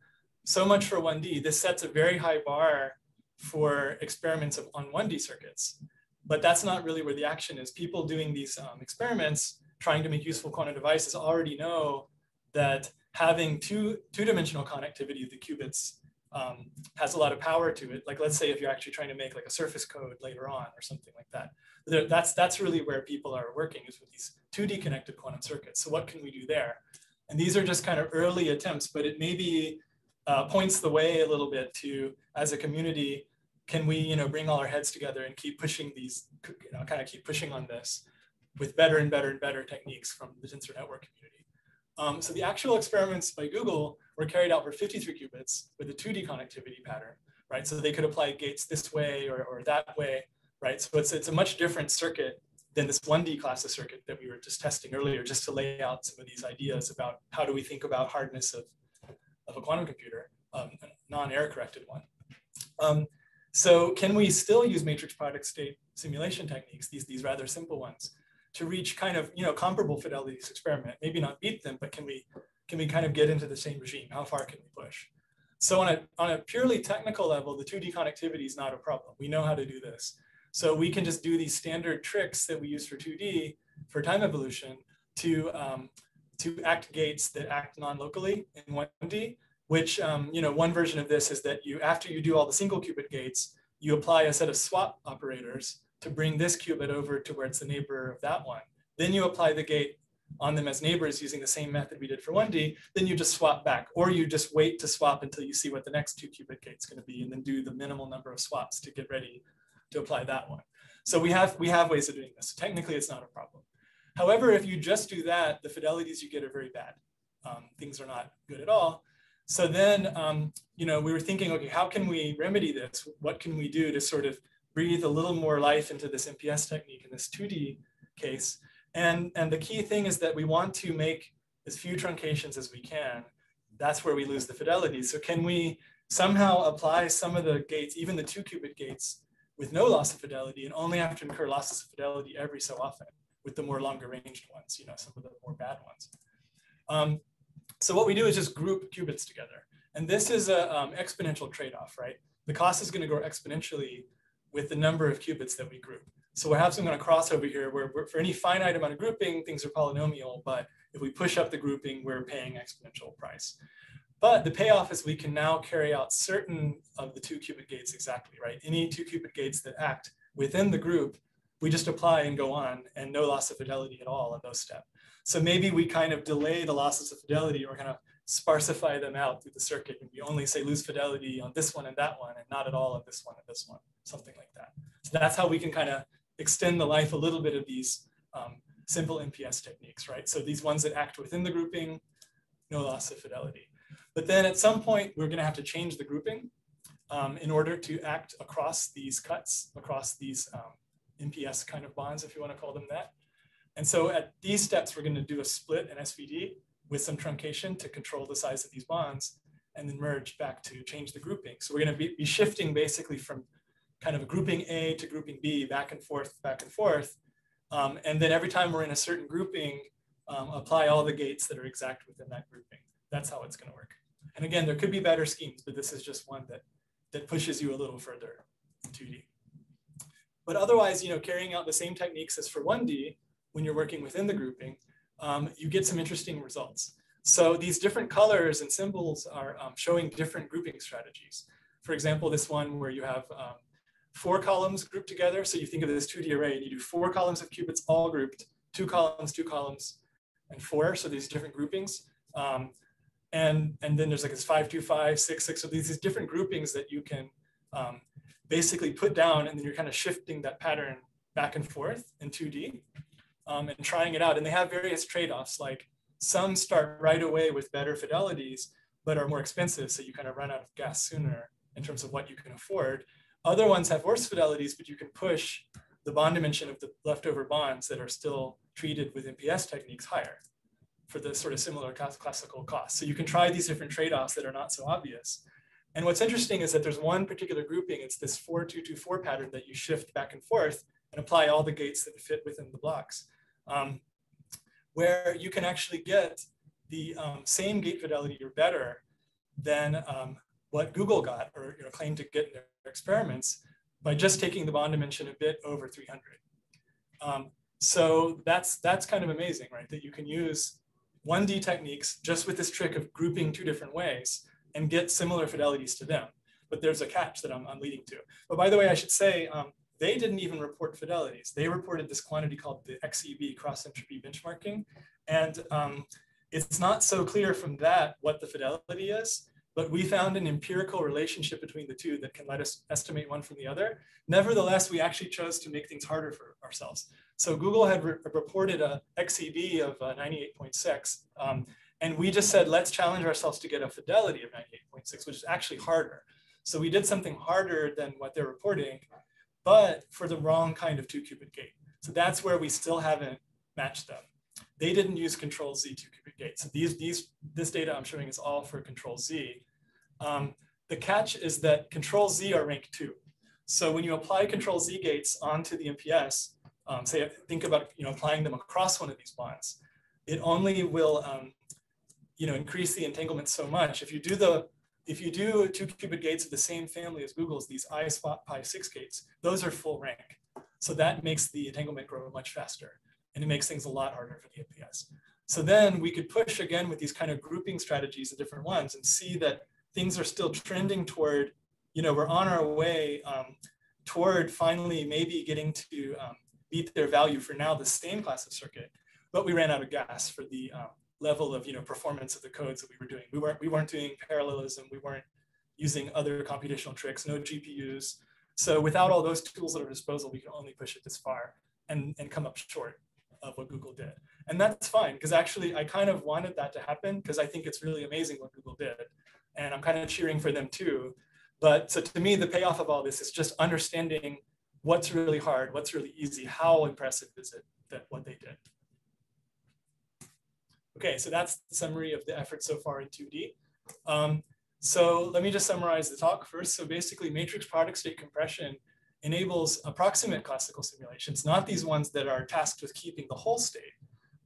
so much for 1D. This sets a very high bar for experiments of, on 1D circuits. But that's not really where the action is. People doing these um, experiments, trying to make useful quantum devices already know that having two, two-dimensional connectivity of the qubits um, has a lot of power to it. Like let's say if you're actually trying to make like a surface code later on or something like that. That's, that's really where people are working is with these 2D connected quantum circuits. So what can we do there? And these are just kind of early attempts, but it may be uh, points the way a little bit to, as a community, can we, you know, bring all our heads together and keep pushing these, you know, kind of keep pushing on this with better and better and better techniques from the tensor network community. Um, so the actual experiments by Google were carried out for 53 qubits with a 2D connectivity pattern, right? So they could apply gates this way or, or that way, right? So it's, it's a much different circuit than this 1D class of circuit that we were just testing earlier, just to lay out some of these ideas about how do we think about hardness of of a quantum computer, um, a non-error corrected one. Um, so can we still use matrix product state simulation techniques, these, these rather simple ones, to reach kind of you know comparable fidelities experiment? Maybe not beat them, but can we can we kind of get into the same regime? How far can we push? So on a, on a purely technical level, the 2D connectivity is not a problem. We know how to do this. So we can just do these standard tricks that we use for 2D for time evolution to um, to act gates that act non-locally in 1D, which, um, you know, one version of this is that you, after you do all the single qubit gates, you apply a set of swap operators to bring this qubit over to where it's the neighbor of that one. Then you apply the gate on them as neighbors using the same method we did for 1D, then you just swap back, or you just wait to swap until you see what the next two qubit gate's gonna be, and then do the minimal number of swaps to get ready to apply that one. So we have, we have ways of doing this. So technically, it's not a problem. However, if you just do that, the fidelities you get are very bad. Um, things are not good at all. So then, um, you know, we were thinking, okay, how can we remedy this? What can we do to sort of breathe a little more life into this MPS technique in this 2D case? And, and the key thing is that we want to make as few truncations as we can, that's where we lose the fidelity. So can we somehow apply some of the gates, even the two qubit gates, with no loss of fidelity and only have to incur losses of fidelity every so often with the more longer ranged ones, you know, some of the more bad ones. Um, so what we do is just group qubits together. And this is an um, exponential trade-off, right? The cost is gonna grow exponentially with the number of qubits that we group. So we have some kind of crossover here where for any finite amount of grouping, things are polynomial, but if we push up the grouping, we're paying exponential price. But the payoff is we can now carry out certain of the two qubit gates exactly, right? Any two qubit gates that act within the group, we just apply and go on and no loss of fidelity at all in those steps. So maybe we kind of delay the losses of fidelity or kind of sparsify them out through the circuit. And we only say lose fidelity on this one and that one and not at all on this one and this one, something like that. So that's how we can kind of extend the life a little bit of these um, simple MPS techniques, right? So these ones that act within the grouping, no loss of fidelity. But then at some point, we're going to have to change the grouping um, in order to act across these cuts, across these um, MPS kind of bonds, if you want to call them that. And so at these steps, we're going to do a split in SVD with some truncation to control the size of these bonds and then merge back to change the grouping. So we're going to be, be shifting basically from kind of grouping A to grouping B back and forth, back and forth. Um, and then every time we're in a certain grouping, um, apply all the gates that are exact within that grouping. That's how it's going to work. And again, there could be better schemes, but this is just one that, that pushes you a little further 2D. But otherwise, you know, carrying out the same techniques as for 1D, when you're working within the grouping, um, you get some interesting results. So these different colors and symbols are um, showing different grouping strategies. For example, this one where you have um, four columns grouped together. So you think of this 2D array and you do four columns of qubits all grouped, two columns, two columns, and four. So these different groupings. Um, and, and then there's like this five, two, five, six, six. So these, these different groupings that you can um, basically put down and then you're kind of shifting that pattern back and forth in 2D um, and trying it out. And they have various trade-offs like some start right away with better fidelities, but are more expensive. So you kind of run out of gas sooner in terms of what you can afford. Other ones have worse fidelities, but you can push the bond dimension of the leftover bonds that are still treated with MPS techniques higher for the sort of similar classical costs. So you can try these different trade-offs that are not so obvious. And what's interesting is that there's one particular grouping, it's this 4224 pattern that you shift back and forth and apply all the gates that fit within the blocks, um, where you can actually get the um, same gate fidelity or better than um, what Google got or you know, claimed to get in their experiments by just taking the bond dimension a bit over 300. Um, so that's, that's kind of amazing, right? That you can use 1D techniques just with this trick of grouping two different ways and get similar fidelities to them. But there's a catch that I'm, I'm leading to. But by the way, I should say, um, they didn't even report fidelities. They reported this quantity called the XEB, cross entropy benchmarking. And um, it's not so clear from that what the fidelity is, but we found an empirical relationship between the two that can let us estimate one from the other. Nevertheless, we actually chose to make things harder for ourselves. So Google had re reported a XEB of uh, 98.6. Um, and we just said, let's challenge ourselves to get a fidelity of 98.6, which is actually harder. So we did something harder than what they're reporting, but for the wrong kind of two qubit gate. So that's where we still haven't matched them. They didn't use control Z two qubit gate. So these, these, this data I'm showing is all for control Z. Um, the catch is that control Z are rank two. So when you apply control Z gates onto the MPS, um, say, think about you know, applying them across one of these bonds, it only will um, you know, increase the entanglement so much. If you do the if you do two qubit gates of the same family as Google's, these iSWAP pi six gates, those are full rank. So that makes the entanglement grow much faster and it makes things a lot harder for the MPS. So then we could push again with these kind of grouping strategies, the different ones, and see that things are still trending toward, you know, we're on our way um, toward finally maybe getting to um, beat their value for now the same class of circuit, but we ran out of gas for the um, level of you know performance of the codes that we were doing. We weren't we weren't doing parallelism. We weren't using other computational tricks. No GPUs. So without all those tools at our disposal, we can only push it this far and and come up short of what Google did. And that's fine because actually I kind of wanted that to happen because I think it's really amazing what Google did, and I'm kind of cheering for them too. But so to me, the payoff of all this is just understanding what's really hard, what's really easy, how impressive is it that what they did. Okay, so that's the summary of the effort so far in 2D. Um, so let me just summarize the talk first. So basically matrix product state compression enables approximate classical simulations, not these ones that are tasked with keeping the whole state,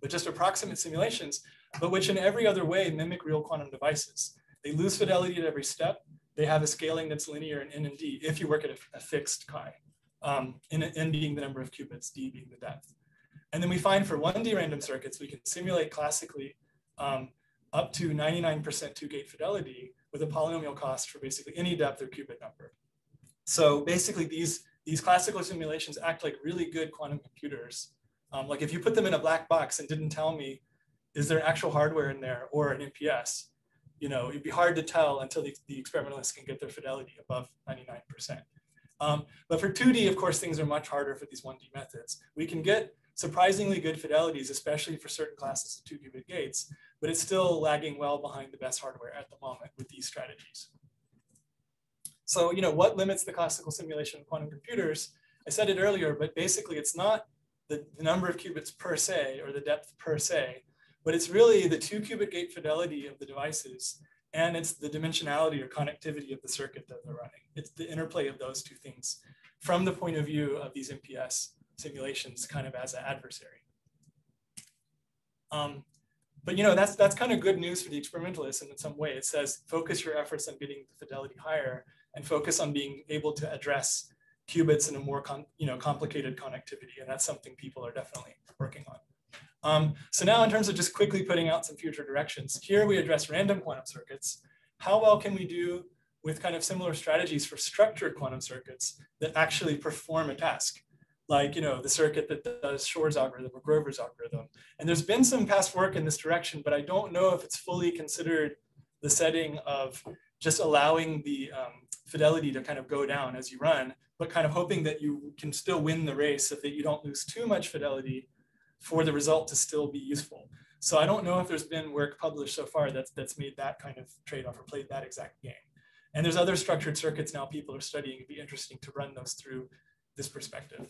but just approximate simulations, but which in every other way mimic real quantum devices. They lose fidelity at every step. They have a scaling that's linear in n and d if you work at a, a fixed chi, um, n, n being the number of qubits, d being the depth. And then we find for 1D random circuits, we can simulate classically um, up to 99% two-gate fidelity with a polynomial cost for basically any depth or qubit number. So basically these, these classical simulations act like really good quantum computers. Um, like if you put them in a black box and didn't tell me, is there actual hardware in there or an MPS? You know, it'd be hard to tell until the, the experimentalists can get their fidelity above 99%. Um, but for 2D, of course, things are much harder for these 1D methods. We can get surprisingly good fidelities, especially for certain classes of two qubit gates, but it's still lagging well behind the best hardware at the moment with these strategies. So, you know, what limits the classical simulation of quantum computers? I said it earlier, but basically it's not the, the number of qubits per se or the depth per se, but it's really the two qubit gate fidelity of the devices and it's the dimensionality or connectivity of the circuit that they're running. It's the interplay of those two things from the point of view of these MPS simulations kind of as an adversary. Um, but you know, that's, that's kind of good news for the experimentalists and in some way. It says, focus your efforts on getting the fidelity higher and focus on being able to address qubits in a more you know, complicated connectivity. And that's something people are definitely working on. Um, so now in terms of just quickly putting out some future directions, here we address random quantum circuits. How well can we do with kind of similar strategies for structured quantum circuits that actually perform a task? Like you know the circuit that does Shor's algorithm or Grover's algorithm. And there's been some past work in this direction, but I don't know if it's fully considered the setting of just allowing the um, fidelity to kind of go down as you run, but kind of hoping that you can still win the race so that you don't lose too much fidelity for the result to still be useful. So I don't know if there's been work published so far that's, that's made that kind of trade-off or played that exact game. And there's other structured circuits now people are studying. It'd be interesting to run those through this perspective.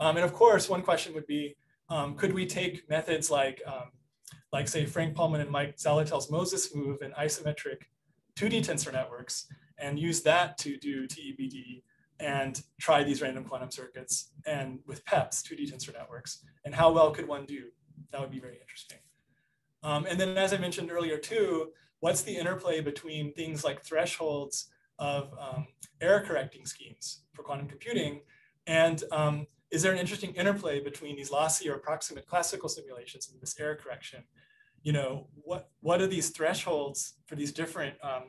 Um, and of course, one question would be, um, could we take methods like, um, like say Frank Pollmann and Mike Zaletel's Moses move and isometric 2D tensor networks and use that to do TEBD and try these random quantum circuits and with PEPs, 2D tensor networks, and how well could one do? That would be very interesting. Um, and then as I mentioned earlier too, what's the interplay between things like thresholds of um, error correcting schemes for quantum computing and um, is there an interesting interplay between these lossy or approximate classical simulations and this error correction? You know, what, what do these thresholds for these different um,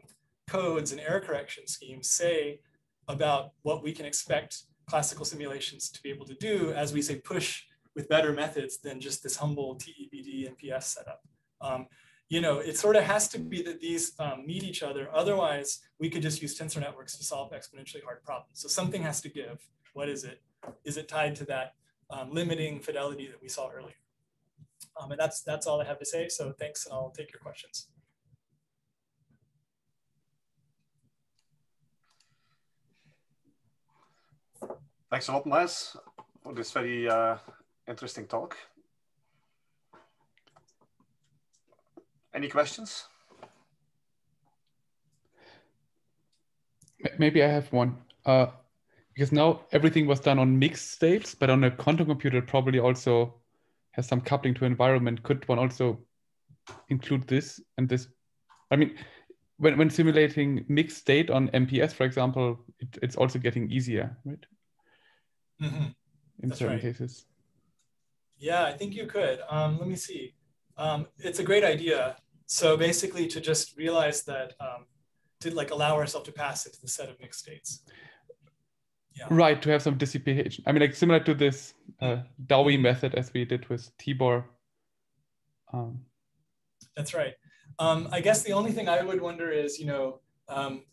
codes and error correction schemes say about what we can expect classical simulations to be able to do as we say push with better methods than just this humble TEBD MPS setup. Um, you know, it sort of has to be that these um, meet each other. Otherwise, we could just use tensor networks to solve exponentially hard problems. So something has to give. What is it? Is it tied to that um, limiting fidelity that we saw earlier? Um, and that's, that's all I have to say. So thanks, and I'll take your questions. Thanks a lot, Miles, for this very uh, interesting talk. Any questions? Maybe I have one. Uh, because now everything was done on mixed states, but on a quantum computer probably also has some coupling to environment. Could one also include this and this? I mean, when, when simulating mixed state on MPS, for example, it, it's also getting easier, right? Mm-hmm. In That's certain right. cases. Yeah, I think you could. Um, let me see. Um, it's a great idea. So basically, to just realize that um, to like allow ourselves to pass into the set of mixed states yeah. right to have some dissipation i mean like similar to this uh, Dewey mm-hmm. method as we did with tibor um, that's right um, i guess the only thing i would wonder is you know um,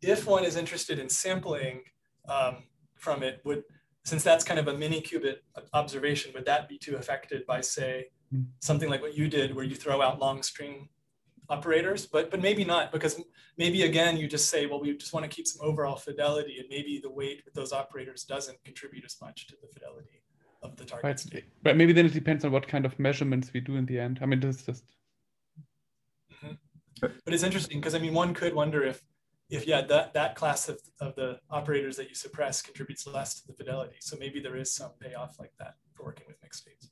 if one is interested in sampling um, from it would since that's kind of a mini qubit observation would that be too affected by say mm. something like what you did where you throw out long string operators, but but maybe not because maybe again you just say, well, we just want to keep some overall fidelity, and maybe the weight with those operators doesn't contribute as much to the fidelity of the target. Right. But maybe then it depends on what kind of measurements we do in the end. I mean, this is just mm-hmm. but it's interesting because I mean, one could wonder if, if yeah, that that class of, of the operators that you suppress contributes less to the fidelity. So maybe there is some payoff like that for working with mixed states.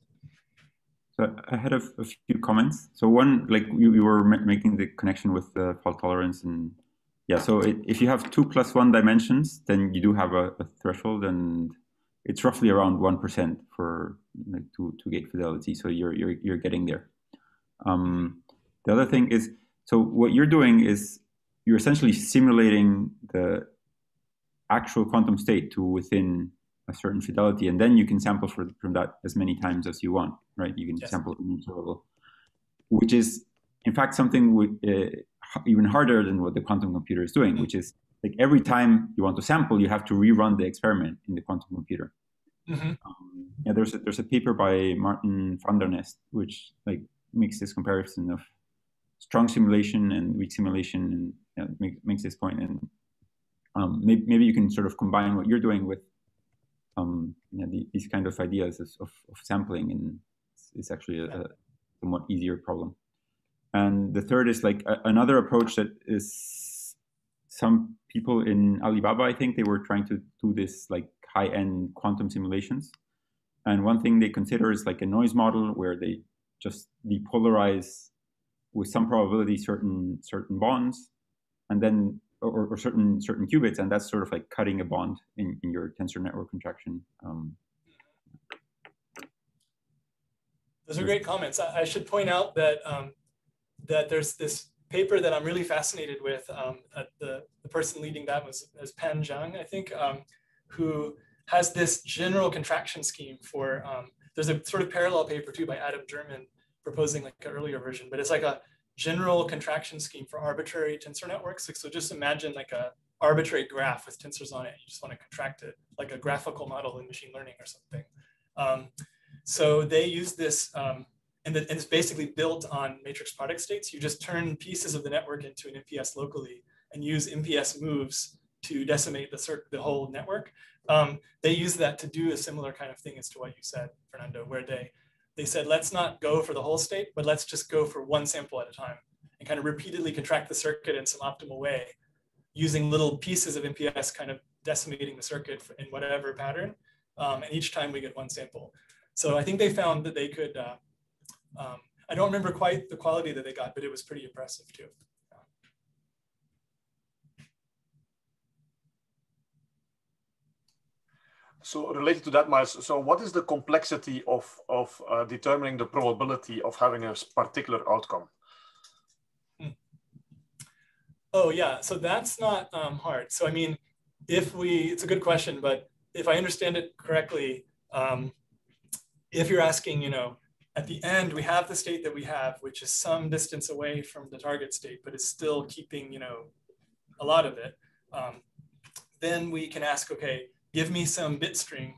So I had a, a few comments. So one, like you, you were making the connection with the fault tolerance and yeah. So it, if you have two plus one dimensions, then you do have a, a threshold and it's roughly around 1% for like, two, two gate fidelity. So you're, you're, you're getting there. Um, the other thing is, so what you're doing is you're essentially simulating the actual quantum state to within a certain fidelity, and then you can sample for, from that as many times as you want, right? You can yes. sample from each level, which is in fact something with, uh, even harder than what the quantum computer is doing, mm-hmm. which is like every time you want to sample, you have to rerun the experiment in the quantum computer. Mm-hmm. Um, yeah, there's a, there's a paper by Maarten Van den Nest which like makes this comparison of strong simulation and weak simulation, and you know, make, makes this point. And um, maybe, maybe you can sort of combine what you're doing with um, you know, the, these kind of ideas of, of, sampling, and it's, it's actually a, a, somewhat easier problem. And the third is like a, another approach that is some people in Alibaba, I think they were trying to do this like high-end quantum simulations. And one thing they consider is like a noise model where they just depolarize with some probability certain certain bonds, and then or, or, certain certain qubits, and that's sort of like cutting a bond in, in your tensor network contraction. Um, Those are great comments. I, should point out that um, that there's this paper that I'm really fascinated with. Um, the, the person leading that was, was Pan Zhang, I think, um, who has this general contraction scheme for, um, there's a sort of parallel paper too by Adam Jermyn proposing like an earlier version, but it's like a general contraction scheme for arbitrary tensor networks. So just imagine like a arbitrary graph with tensors on it. You just want to contract it like a graphical model in machine learning or something. Um, so they use this um, and, the, and, it's basically built on matrix product states. You just turn pieces of the network into an MPS locally and use MPS moves to decimate the, the whole network. Um, they use that to do a similar kind of thing as to what you said, Fernando, where they, they said, let's not go for the whole state, but let's just go for one sample at a time and kind of repeatedly contract the circuit in some optimal way using little pieces of MPS kind of decimating the circuit in whatever pattern. Um, and each time we get one sample. So I think they found that they could uh, um, I don't remember quite the quality that they got, but it was pretty impressive too. So related to that, Miles, so what is the complexity of, of uh, determining the probability of having a particular outcome? Hmm. Oh yeah, so that's not um, hard. So I mean, if we, it's a good question, but if I understand it correctly, um, if you're asking, you know, at the end, we have the state that we have, which is some distance away from the target state, but is still keeping, you know, a lot of it. Um, then we can ask, okay, give me some bit string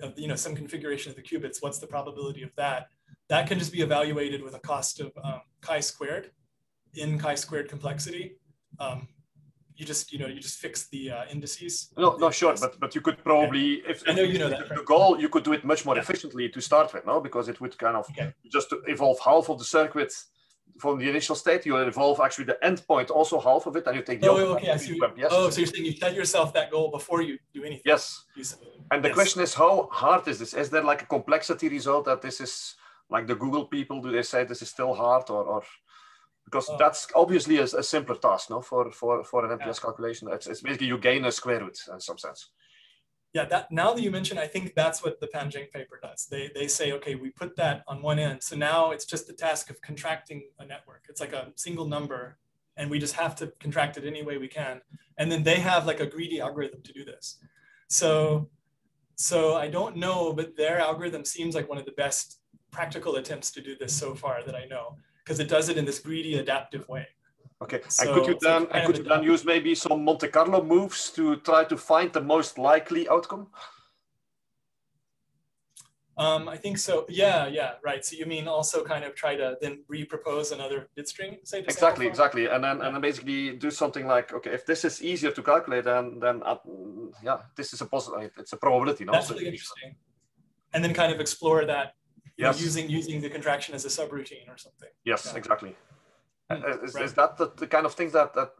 of, you know, some configuration of the qubits. What's the probability of that? That can just be evaluated with a cost of um, chi squared in chi squared complexity. Um, you just you know you just fix the uh, indices. No, no, sure, but but you could probably if, I know you know that the goal you could do it much more yeah. efficiently to start with, no, because it would kind of okay. just evolve half of the circuit from the initial state. You evolve actually the endpoint also half of it, and you take the oh, okay. So you, yes. oh, so you're saying you set yourself that goal before you do anything. Yes. And the yes. question is, how hard is this? Is there like a complexity result that this is like the Google people? Do they say this is still hard, or or because oh. that's obviously a, a, simpler task no for for for an MPS yeah. calculation it's, it's basically you gain a square root in some sense yeah that now that you mention i think that's what the Pan Zhang paper does. They they say okay we put that on one end. So now it's just the task of contracting a network. It's like a single number and we just have to contract it any way we can. And then they have like a greedy algorithm to do this. So so i don't know but their algorithm seems like one of the best practical attempts to do this so far that i know because it does it in this greedy adaptive way. Okay, so, and could you then so and could you then use maybe some Monte Carlo moves to try to find the most likely outcome? Um, I think so. Yeah, yeah, right. So you mean also kind of try to then repropose another bit string, say? Exactly, exactly, and then and then basically do something like, okay, if this is easier to calculate, then then uh, yeah, this is a possibility. It's a probability. No? That's really interesting. And then kind of explore that yes. using using the contraction as a subroutine or something. Yes, yeah. exactly. Uh, is, right. is, that the, the, kind of things that, that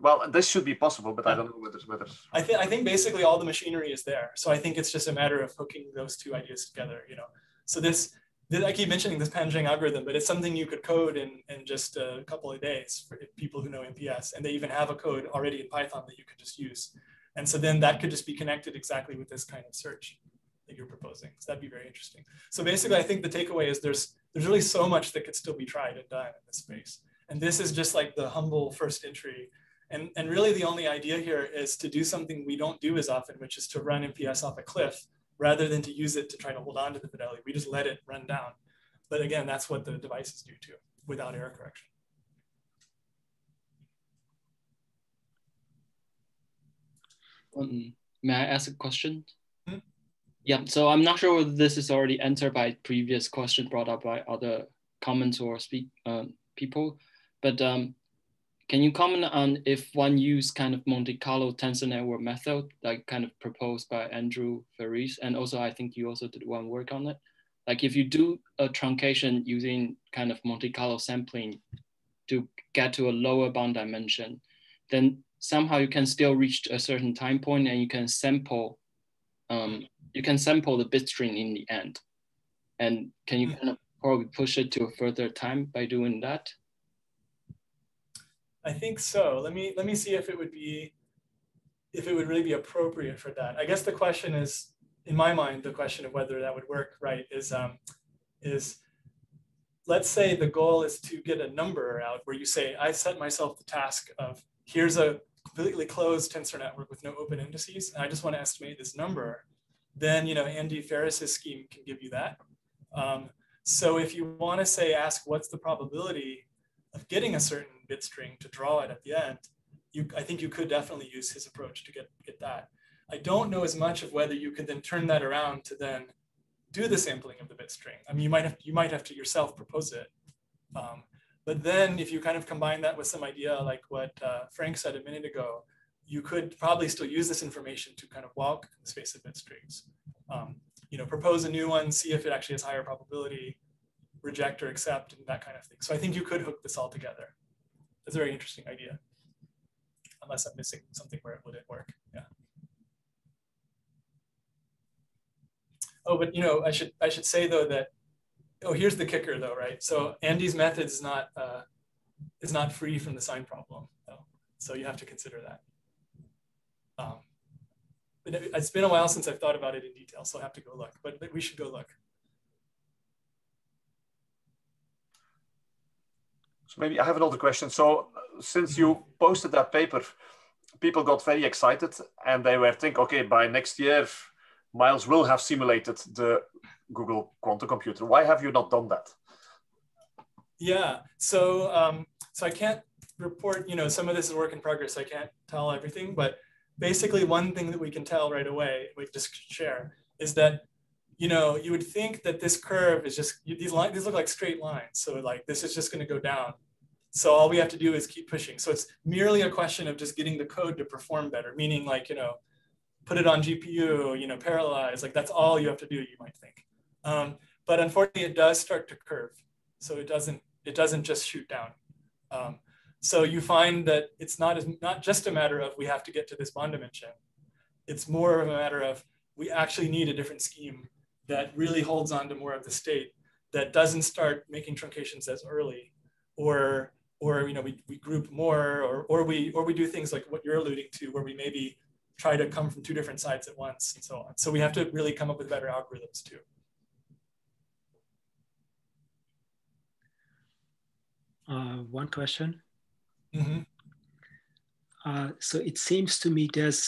well, this should be possible, but I don't know whether whether. I think I think basically all the machinery is there, so I think it's just a matter of hooking those two ideas together. You know, so this, this I keep mentioning this Pan Zhang algorithm, but it's something you could code in in just a couple of days for people who know MPS, and they even have a code already in Python that you could just use, and so then that could just be connected exactly with this kind of search that you're proposing. So that'd be very interesting. So basically, I think the takeaway is there's there's really so much that could still be tried and done in this space, and this is just like the humble first entry and, and really the only idea here is to do something we don't do as often, which is to run MPS off a cliff rather than to use it to try to hold on to the fidelity. We just let it run down. But again, that's what the devices do too, without error correction. Um, may I ask a question? Yeah, so I'm not sure whether this is already answered by previous question brought up by other comments or speak um, people, but um, can you comment on if one use kind of Monte Carlo tensor network method, like kind of proposed by Andrew Ferris, and also I think you also did one work on it. Like if you do a truncation using kind of Monte Carlo sampling to get to a lower bond dimension, then somehow you can still reach a certain time point and you can sample, um, you can sample the bit string in the end. And can you kind of probably push it to a further time by doing that? I think so. Let me let me see if it would be if it would really be appropriate for that. I guess the question is, in my mind, the question of whether that would work right is um, is let's say the goal is to get a number out where you say, I set myself the task of here's a completely closed tensor network with no open indices, and I just want to estimate this number. Then you know Andy Ferris's scheme can give you that. Um, so if you want to say, ask what's the probability of getting a certain bit string to draw it at the end, you, I think you could definitely use his approach to get, get that. I don't know as much of whether you could then turn that around to then do the sampling of the bit string. I mean, you might have, you might have to yourself propose it. Um, but then if you kind of combine that with some idea like what uh, Frank said a minute ago, you could probably still use this information to kind of walk the space of bit strings. Um, you know, propose a new one, see if it actually has higher probability, reject or accept, and that kind of thing. So I think you could hook this all together. That's a very interesting idea. Unless I'm missing something where it wouldn't work. Yeah. Oh, but you know, I should I should say though that oh, here's the kicker though, right? So Andy's method is not uh, is not free from the sign problem, though. So you have to consider that. It's been a while since I've thought about it in detail, so I'll have to go look. But, but we should go look. So maybe I have another question. So since you posted that paper, people got very excited and they were thinking, okay, by next year, Miles will have simulated the Google quantum computer. Why have you not done that? Yeah, so um, so I can't report. You know, some of this is work in progress. I can't tell everything, but basically, one thing that we can tell right away, we just share, is that you know, you would think that this curve is just, these lines, these look like straight lines. So like, this is just gonna go down. So all we have to do is keep pushing. So it's merely a question of just getting the code to perform better, meaning like, you know, put it on GPU, you know, parallelize, like that's all you have to do, you might think. Um, but unfortunately it does start to curve. So it doesn't, it doesn't just shoot down. Um, so you find that it's not as not just a matter of we have to get to this bond dimension. It's more of a matter of we actually need a different scheme that really holds on to more of the state that doesn't start making truncations as early or or you know we, we group more or, or we or we do things like what you're alluding to where we maybe try to come from two different sides at once and so on. So we have to really come up with better algorithms too. Uh, one question mm -hmm. uh, so it seems to me there's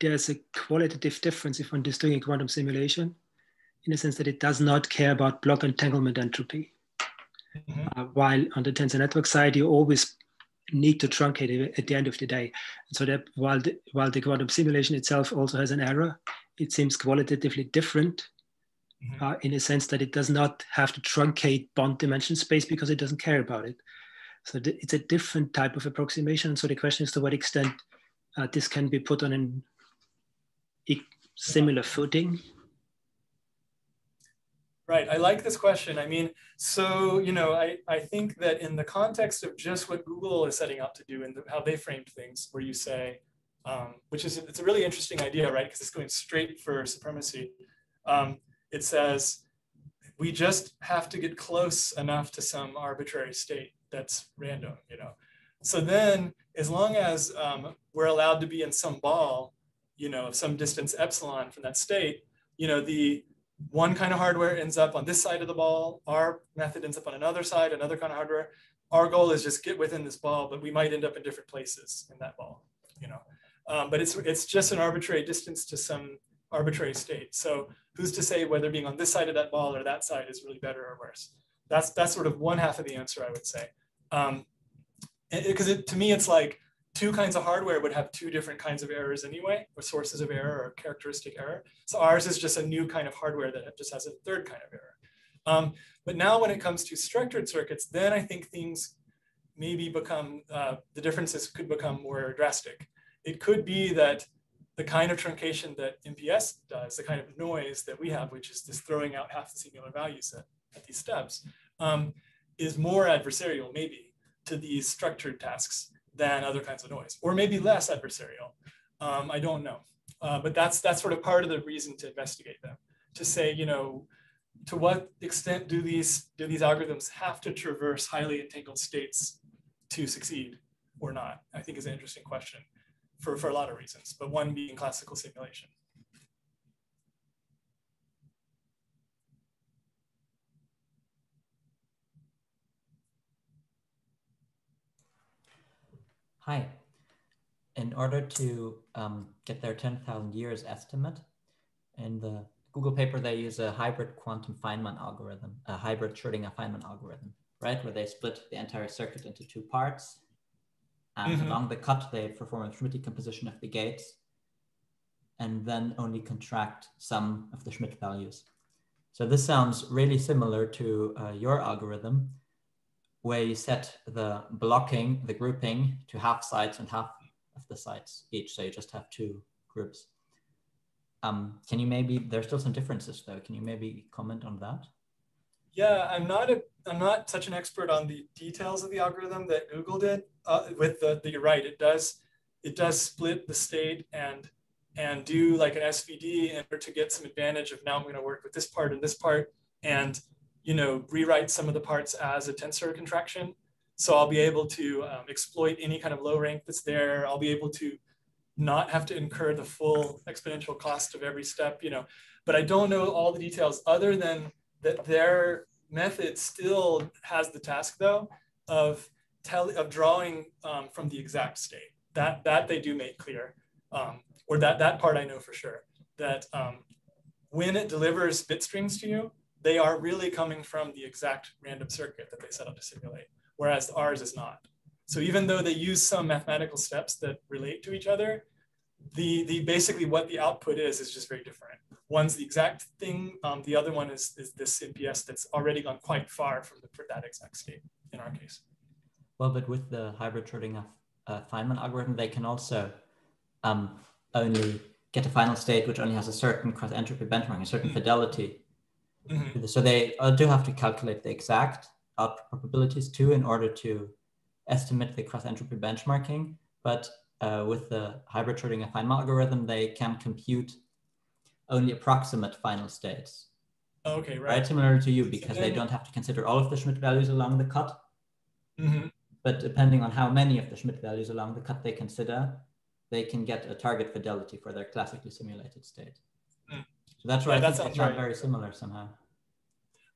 there's a qualitative difference if one is doing a quantum simulation in the sense that it does not care about block entanglement entropy. Mm-hmm. Uh, while on the tensor network side, you always need to truncate it at the end of the day. So that while the, while the quantum simulation itself also has an error, it seems qualitatively different mm-hmm. uh, in a sense that it does not have to truncate bond dimension space because it doesn't care about it. So it's a different type of approximation. So the question is to what extent uh, this can be put on e- similar footing Right. I like this question. I mean, so, you know, I, I think that in the context of just what Google is setting out to do and the, how they framed things, where you say, um, which is, it's a really interesting idea, right? Because it's going straight for supremacy. Um, it says, we just have to get close enough to some arbitrary state that's random, you know? So then as long as um, we're allowed to be in some ball, you know, of some distance epsilon from that state, you know, the one kind of hardware ends up on this side of the ball, our method ends up on another side, another kind of hardware. Our goal is just get within this ball, but we might end up in different places in that ball, you know. Um, but it's it's just an arbitrary distance to some arbitrary state. So who's to say whether being on this side of that ball or that side is really better or worse? That's that's sort of one half of the answer, I would say. Um, because to me, it's like two kinds of hardware would have two different kinds of errors anyway, or sources of error or characteristic error. So ours is just a new kind of hardware that just has a third kind of error. Um, but now when it comes to structured circuits, then I think things maybe become, uh, the differences could become more drastic. It could be that the kind of truncation that MPS does, the kind of noise that we have, which is just throwing out half the singular value set at these steps, um, is more adversarial maybe to these structured tasks than other kinds of noise, or maybe less adversarial. Um, I don't know. Uh, but that's, that's sort of part of the reason to investigate them, to say, you know, to what extent do these, do these algorithms have to traverse highly entangled states to succeed or not? I think is an interesting question for, for a lot of reasons, but one being classical simulation. Hi. In order to um, get their 10,000 years estimate, in the Google paper, they use a hybrid quantum Feynman algorithm, a hybrid Schrodinger Feynman algorithm, right? Where they split the entire circuit into two parts. And mm -hmm. along the cut, they perform a Schmidt decomposition of the gates and then only contract some of the Schmidt values. So this sounds really similar to uh, your algorithm, where you set the blocking, the grouping to half sites and half of the sites each. So you just have two groups. Um, can you maybe, there's still some differences though. Can you maybe comment on that? Yeah, I'm not a, I'm not such an expert on the details of the algorithm that Google did. Uh, with the, the, you're right, it does, it does split the state and and do like an SVD in order to get some advantage of now I'm going to work with this part and this part and you know, rewrite some of the parts as a tensor contraction. So I'll be able to um, exploit any kind of low rank that's there. I'll be able to not have to incur the full exponential cost of every step, you know, but I don't know all the details other than that their method still has the task though of tell, of drawing um, from the exact state. That, that they do make clear, um, or that, that part I know for sure, that um, when it delivers bit strings to you, they are really coming from the exact random circuit that they set up to simulate, whereas ours is not. So even though they use some mathematical steps that relate to each other, the, the basically what the output is is just very different. One's the exact thing, um, the other one is, is this MPS that's already gone quite far from the, for that exact state in our case. Well, but with the hybrid Schrodinger uh, Feynman algorithm, they can also um, only get a final state which only has a certain cross entropy benchmark, a certain mm -hmm. fidelity Mm-hmm. So they uh, do have to calculate the exact output probabilities too in order to estimate the cross entropy benchmarking. But uh, with the hybrid Schrodinger Feynman algorithm, they can compute only approximate final states. Okay, right. Right, similar to you because they don't have to consider all of the Schmidt values along the cut. Mm-hmm. But depending on how many of the Schmidt values along the cut they consider, they can get a target fidelity for their classically simulated state. So that's why yeah, I that think they right. very similar somehow.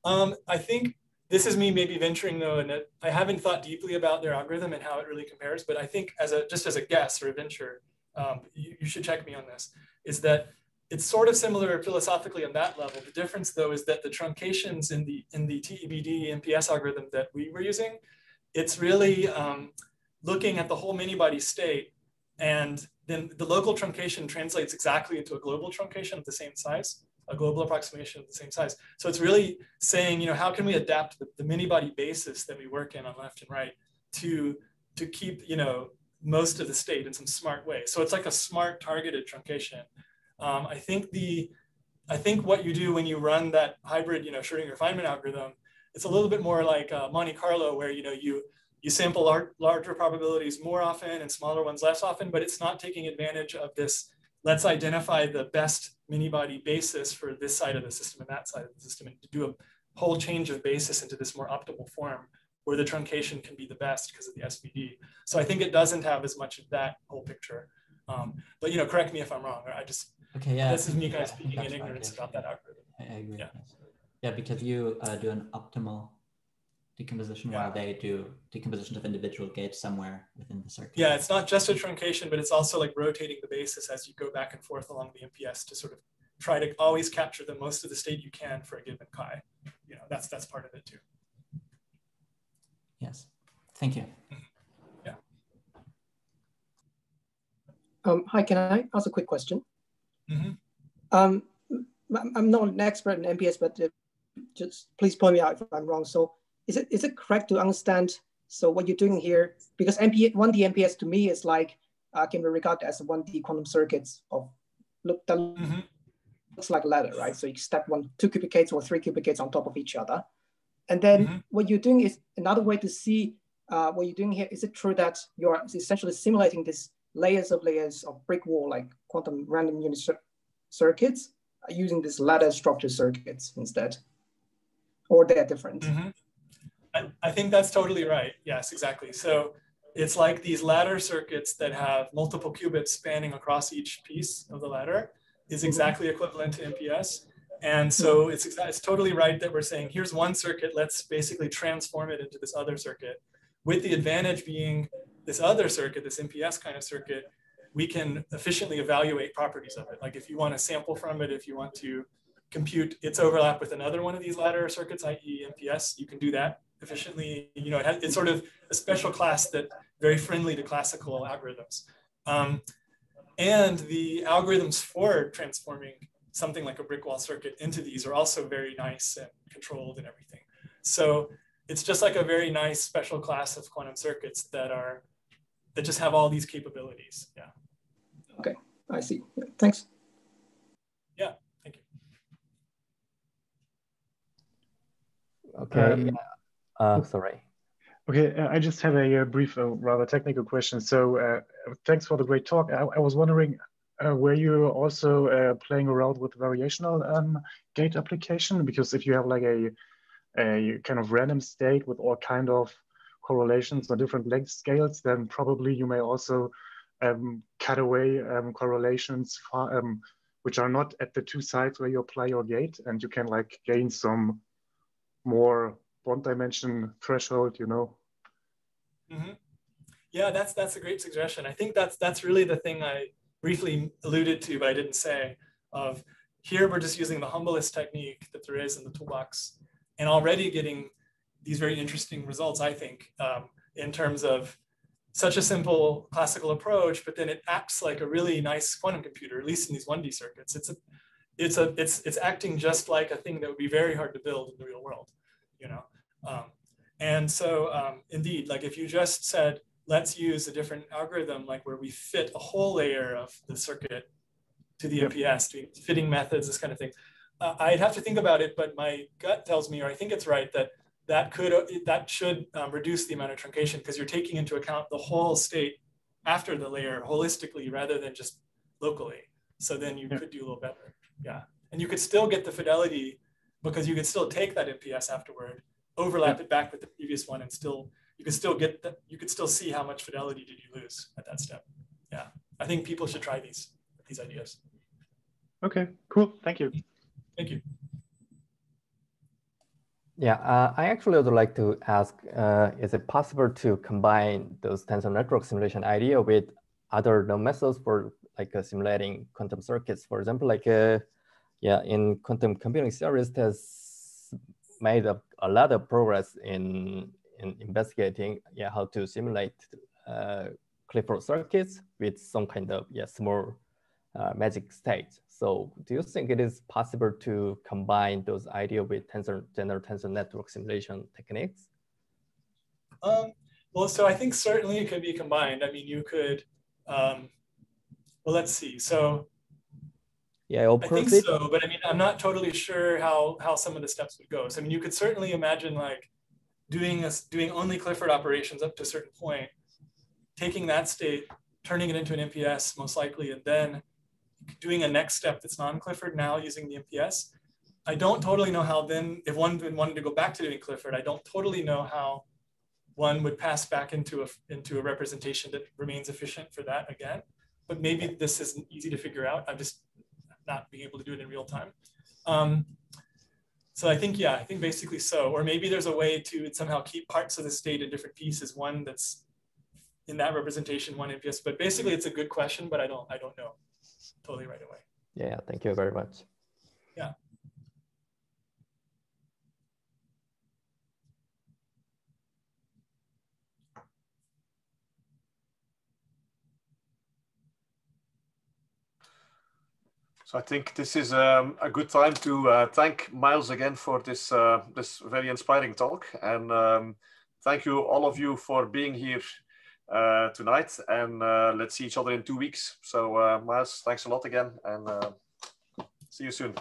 Um, I think this is me maybe venturing though, and I haven't thought deeply about their algorithm and how it really compares, but I think as a just as a guess or a venture, um, you, you, should check me on this, is that it's sort of similar philosophically on that level. The difference though is that the truncations in the in the TEBD MPS algorithm that we were using, it's really um, looking at the whole many body state and then the local truncation translates exactly into a global truncation of the same size, a global approximation of the same size. So it's really saying, you know, how can we adapt the, the many body basis that we work in on left and right to, to keep, you know, most of the state in some smart way. So it's like a smart targeted truncation. Um, I think the, I think what you do when you run that hybrid, you know, Schrodinger Feynman algorithm, it's a little bit more like uh, Monte Carlo, where you know you you sample lar larger probabilities more often and smaller ones less often, but it's not taking advantage of this. Let's identify the best many-body basis for this side of the system and that side of the system, and to do a whole change of basis into this more optimal form where the truncation can be the best because of the SVD. So I think it doesn't have as much of that whole picture. Um, but you know, correct me if I'm wrong. I just okay, yeah. This is me kind of speaking in ignorance about that algorithm. I, agree. Yeah, yeah, because you uh, do an optimal decomposition yeah. while they do decomposition of individual gates somewhere within the circuit. Yeah, it's not just a truncation, but it's also like rotating the basis as you go back and forth along the MPS to sort of try to always capture the most of the state you can for a given chi. You know, that's that's part of it too. Yes, thank you. Yeah. Um, hi, can I ask a quick question? Mm -hmm. um, I'm not an expert in MPS, but uh, just please point me out if I'm wrong. So is it is it correct to understand so what you're doing here because MP 1D MPS to me is like uh, can be regarded as 1D quantum circuits of look that mm -hmm. looks like a ladder, right? So you stack one two qubit gates or three qubit gates on top of each other, and then mm -hmm. what you're doing is another way to see uh, what you're doing here. Is it true that you're essentially simulating this layers of layers of brick wall like quantum random unit cir circuits using this ladder structure circuits instead, or they're different? Mm -hmm. I, I think that's totally right. Yes, exactly. So it's like these ladder circuits that have multiple qubits spanning across each piece of the ladder is mm-hmm. exactly equivalent to MPS. And so mm-hmm. it's, it's totally right that we're saying, here's one circuit, let's basically transform it into this other circuit. With the advantage being this other circuit, this MPS kind of circuit, we can efficiently evaluate properties of it. Like if you want to sample from it, if you want to compute its overlap with another one of these ladder circuits, i.e. MPS, you can do that efficiently. You know, it has, it's sort of a special class that very friendly to classical algorithms. Um, and the algorithms for transforming something like a brick wall circuit into these are also very nice and controlled and everything. So it's just like a very nice special class of quantum circuits that are that just have all these capabilities. Yeah. Okay, I see. Thanks. Yeah, thank you. Okay. Um, uh, sorry. Okay, uh, I just have a, a brief, uh, rather technical question. So, uh, thanks for the great talk. I, I was wondering, uh, were you also uh, playing around with variational um, gate application? Because if you have like a, a kind of random state with all kind of correlations on different length scales, then probably you may also um, cut away um, correlations far, um, which are not at the two sides where you apply your gate, and you can like gain some more one dimension threshold, you know? Mm-hmm. Yeah, that's that's a great suggestion. I think that's that's really the thing I briefly alluded to, but I didn't say. Of here, we're just using the humblest technique that there is in the toolbox, and already getting these very interesting results. I think um, in terms of such a simple classical approach, but then it acts like a really nice quantum computer, at least in these 1D circuits. It's a it's a it's it's acting just like a thing that would be very hard to build in the real world, you know. Um, and so um, indeed, like if you just said, let's use a different algorithm, like where we fit a whole layer of the circuit to the yep. MPS, fitting methods, this kind of thing. Uh, I'd have to think about it, but my gut tells me, or I think it's right, that that could uh, that should um, reduce the amount of truncation because you're taking into account the whole state after the layer holistically rather than just locally. So then you yep. could do a little better. Yeah. And you could still get the fidelity because you could still take that MPS afterward overlap it back with the previous one and still you can still get that you can still see how much fidelity did you lose at that step. Yeah. I think people should try these these ideas. Okay cool. Thank you. Thank you. Yeah uh, i actually would like to ask uh, is it possible to combine those tensor network simulation idea with other known methods for like uh, simulating quantum circuits? For example like uh, yeah in quantum computing theories there's made a, a lot of progress in, in investigating yeah, how to simulate uh, Clifford circuits with some kind of yeah, small uh, magic state. So do you think it is possible to combine those ideas with tensor, general tensor network simulation techniques? Um, well, so I think certainly it could be combined. I mean, you could, um, well, let's see. So Yeah, I'll I think so, but I mean, I'm not totally sure how how some of the steps would go. So I mean, you could certainly imagine like doing a, doing only Clifford operations up to a certain point, taking that state, turning it into an MPS most likely, and then doing a next step that's non-Clifford now using the MPS. I don't totally know how then, if one wanted to go back to doing Clifford, I don't totally know how one would pass back into a, into a representation that remains efficient for that again. But maybe this isn't easy to figure out. I'm just not being able to do it in real time. Um, so I think, yeah, I think basically so. Or maybe there's a way to somehow keep parts of the state in different pieces, one that's in that representation, one MPS. But basically it's a good question, but I don't, I don't know totally right away. Yeah, thank you very much. So I think this is um, a good time to uh, thank Miles again for this uh, this very inspiring talk, and um, thank you all of you for being here uh, tonight. And uh, let's see each other in two weeks. So uh, Miles, thanks a lot again, and uh, see you soon.